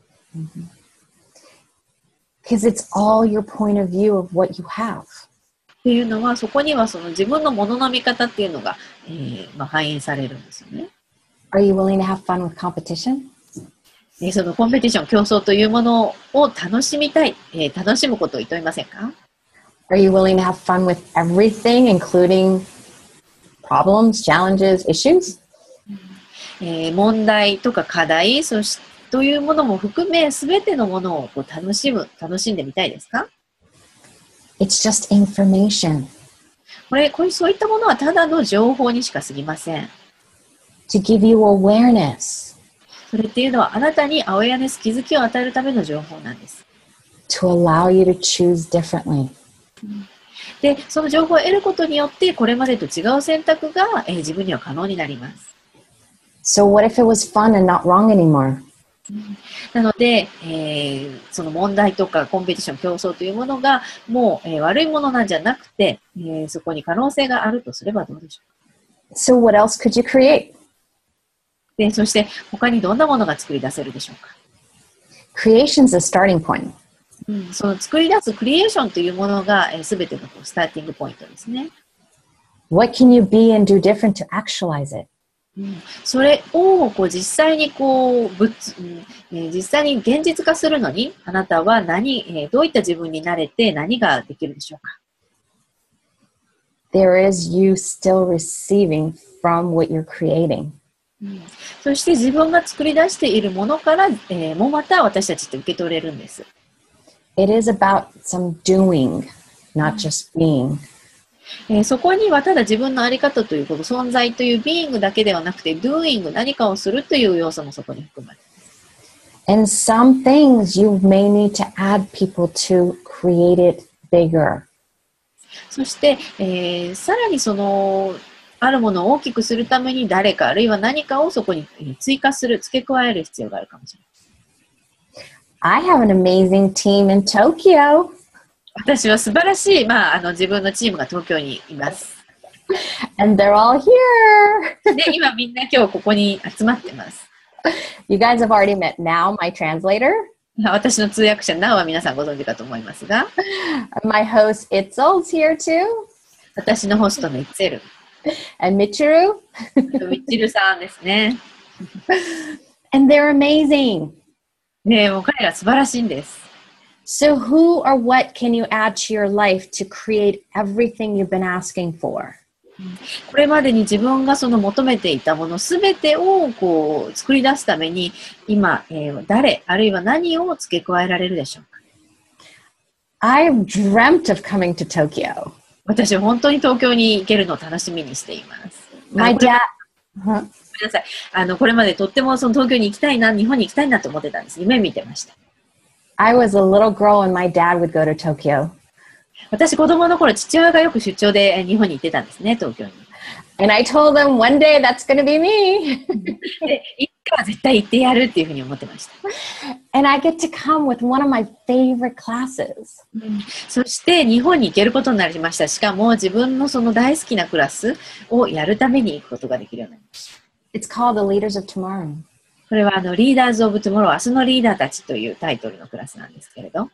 Speaker 1: Because it's all your point of view of what you have.
Speaker 2: っていうのは、そこにはその自分のものの見方っていうのが、えーまあ、反映されるんですよね。
Speaker 1: Are you willing to have fun with competition?
Speaker 2: えーそのコンペティション、競争というものを楽しみたい、えー楽しむことを厭いませんか
Speaker 1: ？Are you willing to have fun with everything, including problems, challenges, issues?
Speaker 2: えー問題とか課題、そしというものも含め、すべてのものをこう楽しむ、楽しんでみたいですか？
Speaker 1: It's just information
Speaker 2: これ、こういうそういったものはただの情報にしか過ぎません。
Speaker 1: to give you awareness,
Speaker 2: それっていうのはあなたにアウェアネス、気づきを与えるための情報なんです。
Speaker 1: to allow you to choose differently.
Speaker 2: で、その情報を得ることによって、これまでと違う選択が、えー自分には可能になります。
Speaker 1: So, what if it was fun and not wrong anymore?
Speaker 2: なので、えーその問題とかコンペティション、競争というものがもう、えー悪いものなんじゃなくて、えーそこに可能性があるとすればどうでしょう
Speaker 1: So, what else could you create?
Speaker 2: で、そして他にどんなものが作り出せるでしょうか
Speaker 1: ？Creation's a starting point.
Speaker 2: うん、その作り出すクリエーションというものが、えー、全てのこうスターティングポイントですね。
Speaker 1: What can you be and do different to actualize it?
Speaker 2: うん、それをこう実際にこうぶつ、うんえー実際に現実化するのに、あなたは何、えーどういった自分になれて何ができるでしょうか
Speaker 1: ？There is you still receiving from what you're creating.
Speaker 2: そして自分が作り出しているものから、えーもまた私たちって受け取れるんです。
Speaker 1: It is about some doing, not just being.
Speaker 2: えーそこにはただ自分のあり方ということ、存在というビーイングだけではなくて、doing 何かをするという要素もそこに含まれる。
Speaker 1: And some things you may need to add people to create it bigger.
Speaker 2: そして、えーさらにその、あるものを大きくするために誰か、あるいは何かをそこにえー追加する、付け加える必要があるかもしれない。
Speaker 1: I have an amazing team in Tokyo.
Speaker 2: 私は素晴らしい、まあ、あの自分のチームが東京にいます。
Speaker 1: And they're all here.
Speaker 2: で、今みんな今日ここに集まってます。
Speaker 1: You guys have already met Now, my translator,
Speaker 2: 私の通訳者、なおは皆さんご存知かと思いますが、
Speaker 1: my host Itzel's here too,
Speaker 2: 私のホストのイッツェル、
Speaker 1: and Michiru.
Speaker 2: ミッチルさんですね。
Speaker 1: And they're amazing.
Speaker 2: ねえもう彼ら素晴らしいんです。
Speaker 1: So, who or what can you add to your life to create everything you've been asking for?
Speaker 2: これまでに自分がその求めていたものすべてをこう作り出すために今、えー誰あるいは何を付け加えられるでしょうか
Speaker 1: ？I've dreamt of coming to Tokyo.
Speaker 2: 私は本当に東京に行けるのを楽しみにしています。
Speaker 1: My dad.
Speaker 2: ごめんなさい。あの、これまでとってもその東京に行きたいな、日本に行きたいなと思ってたんです。夢見てました。
Speaker 1: I was a little girl and my dad would go to Tokyo.
Speaker 2: 私、子供の頃、父親がよく出張でえ日本に行ってたんですね、東京に。
Speaker 1: And I told them one day that's going to be me. *laughs*
Speaker 2: で、いつかは絶対行ってやるっていうふうに思ってました。
Speaker 1: and I get to come with one of my favorite classes.
Speaker 2: そして、日本に行けることになりました。しかも、自分のその大好きなクラスをやるために行くことができるようになりました。
Speaker 1: It's called The Leaders of Tomorrow.
Speaker 2: これは、あの、 Leaders of Tomorrow、明日のリーダーたちというタイトルのクラスなんですけれど、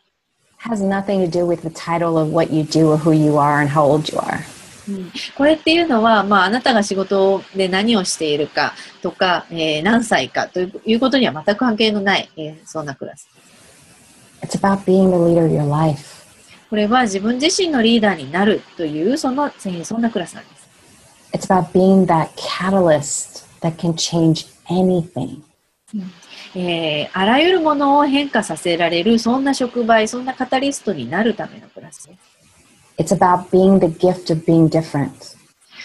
Speaker 1: has nothing to do with the title of what you do or who you are and how old you are.
Speaker 2: これっていうのは、まあ、あなたが仕事で何をしているかとか、えー何歳かということには全く関係のない、えーそんなクラス。
Speaker 1: It's about being the leader of your life.
Speaker 2: これは自分自身のリーダーになるという、その、えーそんなクラスなんです。
Speaker 1: It's about being that catalyst that can change anything.
Speaker 2: えーあらゆるものを変化させられる、そんな触媒、そんなカタリストになるためのクラスです。
Speaker 1: It's about being the gift of being different.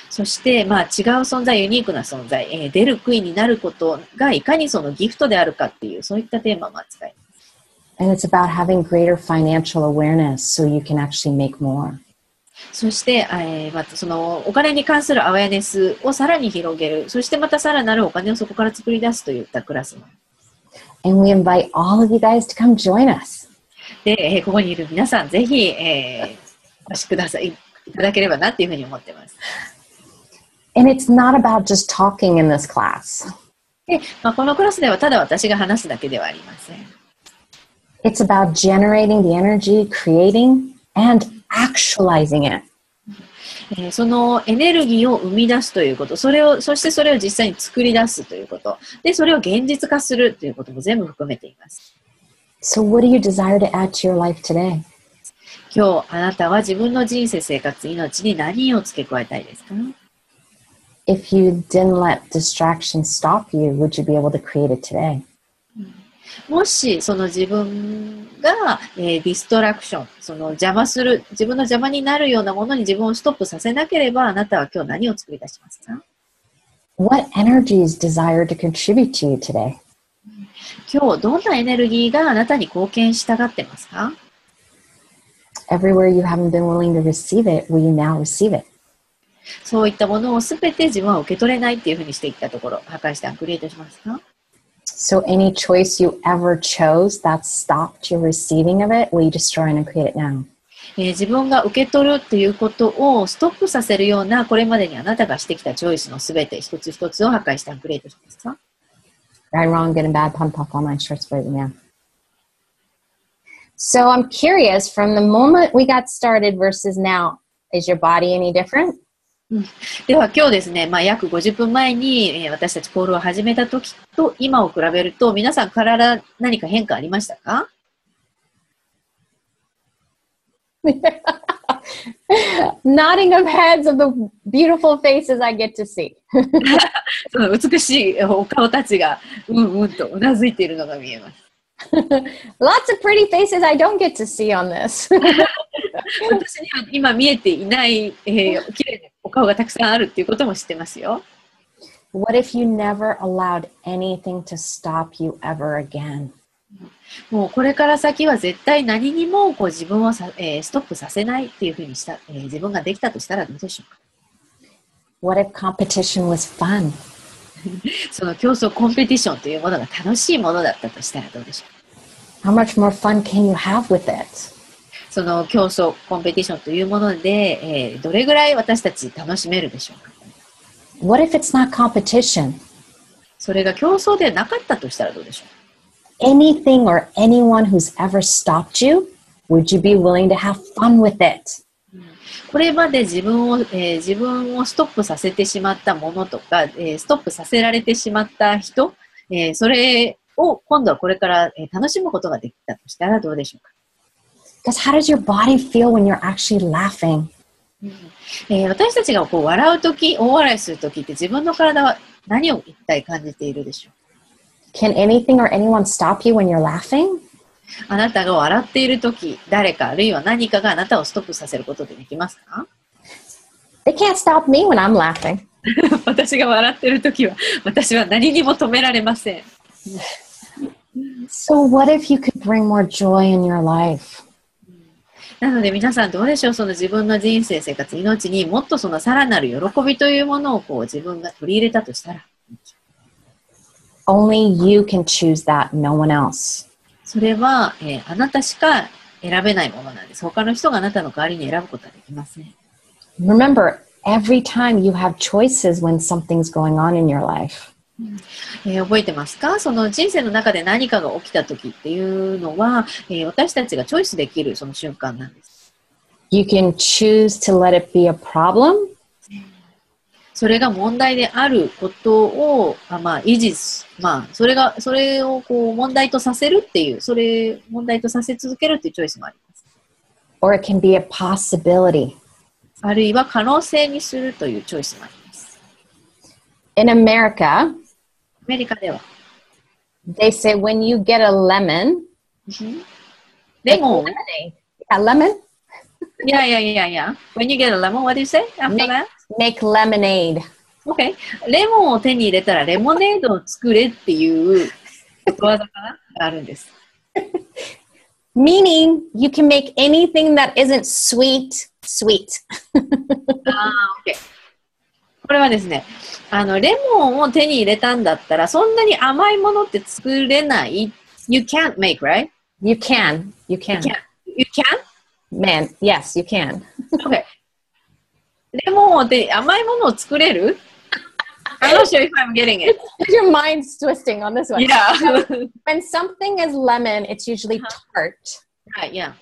Speaker 2: そして、まあ、違う存在、ユニークな存在、えー出る杭になることがいかにそのギフトであるかっていう、そういったテーマも扱います。
Speaker 1: And it's about having greater financial awareness so you can actually make more.
Speaker 2: そして、えーまたそのお金に関するアウェアネスをさらに広げる、そしてまたさらなるお金をそこから作り出すといったクラスも。
Speaker 1: And we invite all of you guys to come join us.
Speaker 2: で、えーここにいる皆さん、ぜひ、えーお越しください、いただければなっていうふうに思ってます。
Speaker 1: And it's not about just talking in this class.
Speaker 2: で、まあ、このクラスではただ私が話すだけではありません。
Speaker 1: It's about generating the energy, creating, and actualizing it.
Speaker 2: えーそのエネルギーを生み出すということ、それを、そしてそれを実際に作り出すということ、で、それを現実化するということも全部含めています。
Speaker 1: So, what do you desire to add to your life today?
Speaker 2: 今日、あなたは自分の人生、生活、命に何を付け加えたいですか
Speaker 1: If you didn't let distractions stop you, would you be able to create it today?
Speaker 2: もし、その自分が、えーディストラクション、その邪魔する、自分の邪魔になるようなものに自分をストップさせなければ、あなたは今日何を作り出しますか
Speaker 1: ？What energies desire to contribute to you today?
Speaker 2: 今日、どんなエネルギーがあなたに貢献したがってますか
Speaker 1: ？Everywhere you haven't been willing to receive it, will you now receive it?
Speaker 2: そういったものをすべて自分は受け取れないっていうふうにしていったところ、破壊してアンクリエイトしますか？
Speaker 1: So, any choice you ever chose that stopped your receiving of it, will you destroy and uncreate it now?
Speaker 2: えー自分が受け取るっていうことをストップさせるような、これまでにあなたがしてきたチョイスのすべて一つ一つを破壊してアンクリエイトしますか
Speaker 1: Right, wrong, good and bad, pump, pop, all nine shorts, for yeah. So, I'm curious from the moment we got started versus now, is your body any different?
Speaker 2: では今日ですね、まあ、約50分前に、えー私たちコールを始めた時と今を比べると皆さん体何か変化ありましたか？*laughs*
Speaker 1: Nodding of heads of the beautiful faces I get to see. *laughs*
Speaker 2: その美しいお顔たちがうんうんとうなずいているのが見えます。*laughs*
Speaker 1: Lots of pretty faces I don't get to see on this. *laughs*
Speaker 2: 私には今見えていない、えー、綺麗なお顔がたくさんあるっていうことも知ってますよ。
Speaker 1: what if you never allowed anything to stop you ever again?
Speaker 2: もうこれから先は絶対何にもこう自分をさ、えーストップさせないっていうふうにした、えー自分ができたとしたらどうでしょうか
Speaker 1: ？What if competition was fun? *laughs*
Speaker 2: その競争コンペティションというものが楽しいものだったとしたらどうでしょう？
Speaker 1: How much more fun can you have with it?
Speaker 2: その競争コンペティションというもので、えーどれぐらい私たち楽しめるでしょうか
Speaker 1: What if it's not competition?
Speaker 2: それが競争でなかったとしたらどうでしょう
Speaker 1: Anything or anyone who's ever stopped you, would you be willing to have fun with it?
Speaker 2: これまで自分を、えー自分をストップさせてしまったものとか、えーストップさせられてしまった人、えーそれを今度はこれから、えー楽しむことができたとしたらどうでしょうか
Speaker 1: ？Because how does your body feel when you're actually laughing?
Speaker 2: えー私たちがこう笑うとき、大笑いするときって自分の体は何を一体感じているでしょう
Speaker 1: ？Can anything or anyone stop you when you're laughing?
Speaker 2: あなたが笑っているとき、誰かあるいは何かがあなたをストップさせることってできますか
Speaker 1: ？They can't stop me when I'm laughing. *laughs*
Speaker 2: 私が笑っているときは、私は何にも止められません。
Speaker 1: So, what if you could bring more joy in your life?
Speaker 2: なので皆さんどうでしょうその自分の人生、生活、命にもっとそのさらなる喜びというものをこう自分が取り入れたとしたら、
Speaker 1: Only you can choose that, no one else.
Speaker 2: それは、えーあなたしか選べないものなんです。他の人があなたの代わりに選ぶことはできません。
Speaker 1: Remember, every time you have choices when something's going on in your life.
Speaker 2: えー覚えてますか？その人生の中で何かが起きた時っていうのは、えー私たちがチョイスできるその瞬間なんです。
Speaker 1: You can choose to let it be a problem
Speaker 2: それが問題であることを、あまあ、維持す、まあ、それが、それをこう問題とさせるっていう、それ、問題とさせ続けるっていうチョイスもあります。
Speaker 1: or it can be a possibility.
Speaker 2: あるいは可能性にするというチョイスもあります。
Speaker 1: In America,
Speaker 2: アメリカでは、
Speaker 1: they say when you get a lemon,
Speaker 2: レモン
Speaker 1: a lemon, *laughs*
Speaker 2: いやいやいやいや、when you get a lemon, what do you say after that?
Speaker 1: make lemonade.
Speaker 2: OK。レモンを手に入れたらレモネードを作れっていうことわざかながあるんです。
Speaker 1: Meaning *laughs* you can make anything that isn't sweet, sweet. *laughs*
Speaker 2: ああ、OK。こ れはですね、あの、レモンを手に入れたんだったら、そんなに甘いものって作れない。You can't make, right?
Speaker 1: You can. You can.
Speaker 2: You can?
Speaker 1: Man, yes, you can.
Speaker 2: OK。レモンを手に、甘いものを作れる ?I'm not sure if I'm getting it.
Speaker 1: Your mind's twisting on this one.
Speaker 2: Yeah.
Speaker 1: When something is lemon, it's usually tart.
Speaker 2: right, yeah.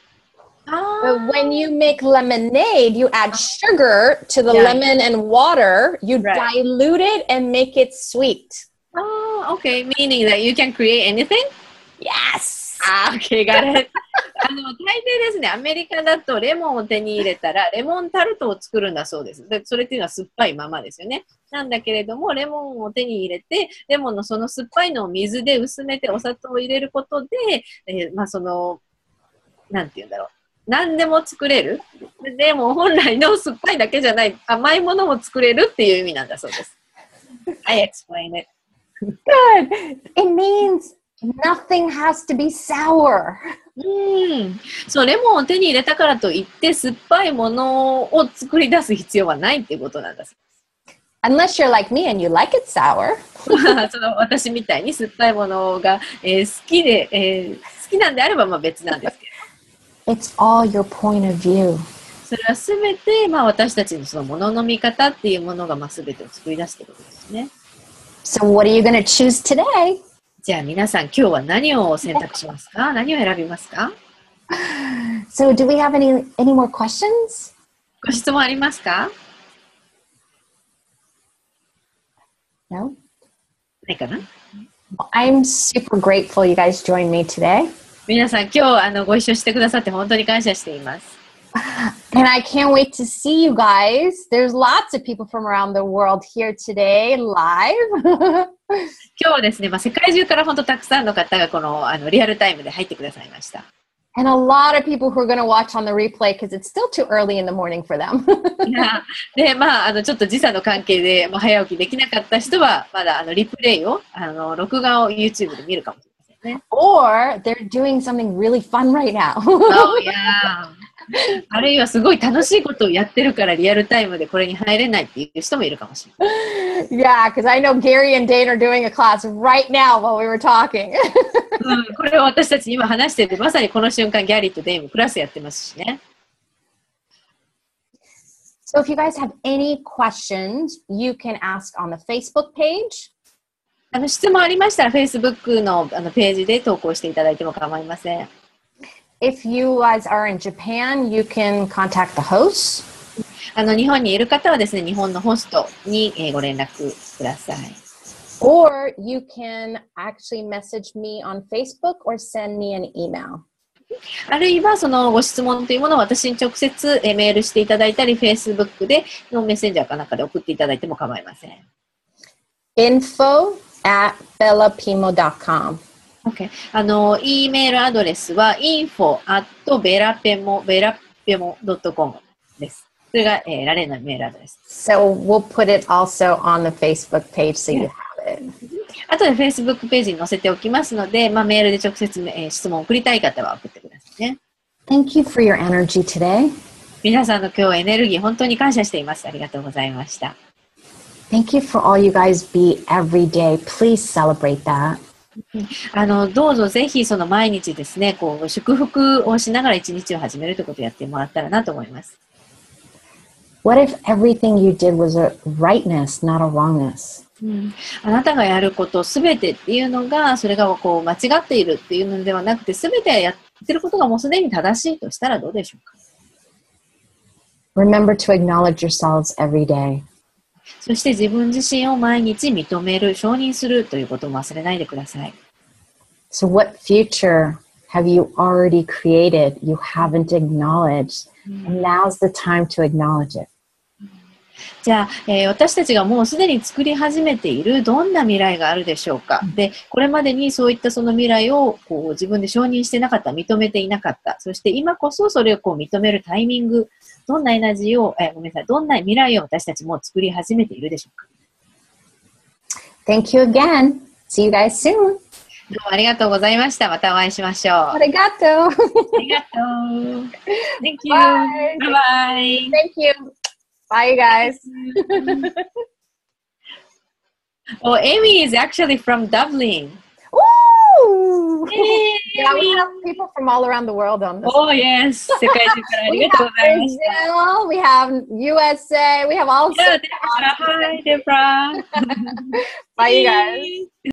Speaker 1: But
Speaker 2: あ
Speaker 1: when you make lemonade, you add sugar to the
Speaker 2: Yeah.
Speaker 1: lemon and water. You
Speaker 2: Right.
Speaker 1: dilute it and make it sweet.
Speaker 2: あー、OK. Meaning that you can create anything?
Speaker 1: Yes.
Speaker 2: あー、OK, got it. あの、大抵ですね、アメリカだとレモンを手に入れたら、レモンタルトを作るんだそうです。でそれっていうのは酸っぱいままですよね。なんだけれども、レモンを手に入れて、レモンのその酸っぱいのを水で薄めてお砂糖を入れることで、えーまあその、なんて言うんだろう。何でも作れる。でも本来の酸っぱいだけじゃない甘いものも作れるっていう意味なんだそうです。I explain it.
Speaker 1: Good. It means nothing has to be sour.
Speaker 2: うん。そう、レモンを手に入れたからといって、酸っぱいものを作り出す必要はないっていうことなんだそう
Speaker 1: Unless you're like me and you like it sour.
Speaker 2: ま *laughs* あその私みたいに酸っぱいものが、えー好きで、えー好きなんであればまあ別なんですけど、
Speaker 1: It's all your point of view.
Speaker 2: それはすべて、まあ、私たちのそのものの見方っていうものが、まあ、すべてを作り出していることですね。
Speaker 1: So, what are you going to choose today?
Speaker 2: じゃあ皆さん今日は何を選択しますか何を選びますか
Speaker 1: So, do we have any any more questions?
Speaker 2: ご質問ありますか
Speaker 1: No.
Speaker 2: ないかな
Speaker 1: I'm super grateful you guys joined me today.
Speaker 2: 皆さん今日あのご一緒してくださって本当に感謝しています。
Speaker 1: And I can't wait to see you guys. There's lots of people from around the world here today live.
Speaker 2: 今日はですね、まあ、世界中から本当たくさんの方がこのあのリアルタイムで入ってくださいました。
Speaker 1: and a lot of people who are going to watch on the replay because it's still too early in the morning for them.
Speaker 2: で、まあ、あのちょっと時差の関係で、まあ、早起きできなかった人は、まだあのリプレイを、あの録画を YouTube で見るかもしれませんね。
Speaker 1: or they're doing something really fun right now.
Speaker 2: Oh, yeah. あるいはすごい楽しいことをやってるからリアルタイムでこれに入れないっていう人もいるかもしれない。
Speaker 1: yeah, because I know Gary and Dane are doing a class right now while we were talking.
Speaker 2: うん、これを私たち今話してて、まさにこの瞬間ギャリーとデイムクラスやってますしね。
Speaker 1: so if you guys have any questions, you can ask on the Facebook page.
Speaker 2: あの質問ありましたら Facebook のあのページで投稿していただいても構いません。
Speaker 1: If you guys are in Japan, you can contact the host.
Speaker 2: あの日本にいる方はですね、日本のホストに、えーご連絡ください。
Speaker 1: Or you can actually message me on Facebook or send me an email.
Speaker 2: あるいはそのご質問というものを私に直接えーメールしていただいたり、Facebook でのメッセンジャーかなんかで送っていただいても構いません。
Speaker 1: Info at bellapimo.com.
Speaker 2: あの、E メールアドレスは info at belapemo, belapemo.com です。それが、えーラレンのメールアドレス。
Speaker 1: So we'll put it also on the Facebook page so you have it.
Speaker 2: あとで Facebook ページに載せておきますので、まあ、メールで直接、えー質問を送りたい方は送ってくださいね。
Speaker 1: Thank you for your energy today.
Speaker 2: 皆さんの今日エネルギー本当に感謝しています。ありがとうございました。
Speaker 1: Thank you for all you guys be every day. Please celebrate that.
Speaker 2: あの、どうぞぜひその毎日ですね、こう、祝福をしながら一日を始めるということをやってもらったらなと思います。
Speaker 1: What if everything you did was a rightness, not a wrongness?
Speaker 2: あなたがやることすべてっていうのが、それがこう間違っているっていうのではなくて、すべてやってることがもうすでに正しいとしたらどうでしょうか
Speaker 1: Remember to acknowledge yourselves every day.
Speaker 2: そして自分自身を毎日認める、承認するということも忘れないでください。
Speaker 1: So, what future have you already created you haven't acknowledged? And now's the time to acknowledge it.
Speaker 2: じゃあ、えー私たちがもうすでに作り始めているどんな未来があるでしょうか？で、これまでにそういったその未来をこう自分で承認してなかった、認めていなかった。そして今こそそれをこう認めるタイミング、どんなエナジーを、えーごめんなさい、どんな未来を私たちも作り始めているでしょうか。
Speaker 1: Thank you again. See you guys soon.
Speaker 2: どうもありがとうございました。またお会いしましょう。あ
Speaker 1: Arigato.
Speaker 2: りがとう。Thank you.
Speaker 1: Bye.
Speaker 2: Bye.
Speaker 1: Thank you. Bye, guys.
Speaker 2: Oh, Amy is actually from Dublin.
Speaker 1: Yeah, we have people from all around the world on this.
Speaker 2: Oh one. yes, *laughs*
Speaker 1: we, have Brazil, we have USA, we have all.
Speaker 2: Yeah, hi Debra. *laughs*
Speaker 1: Bye, you guys.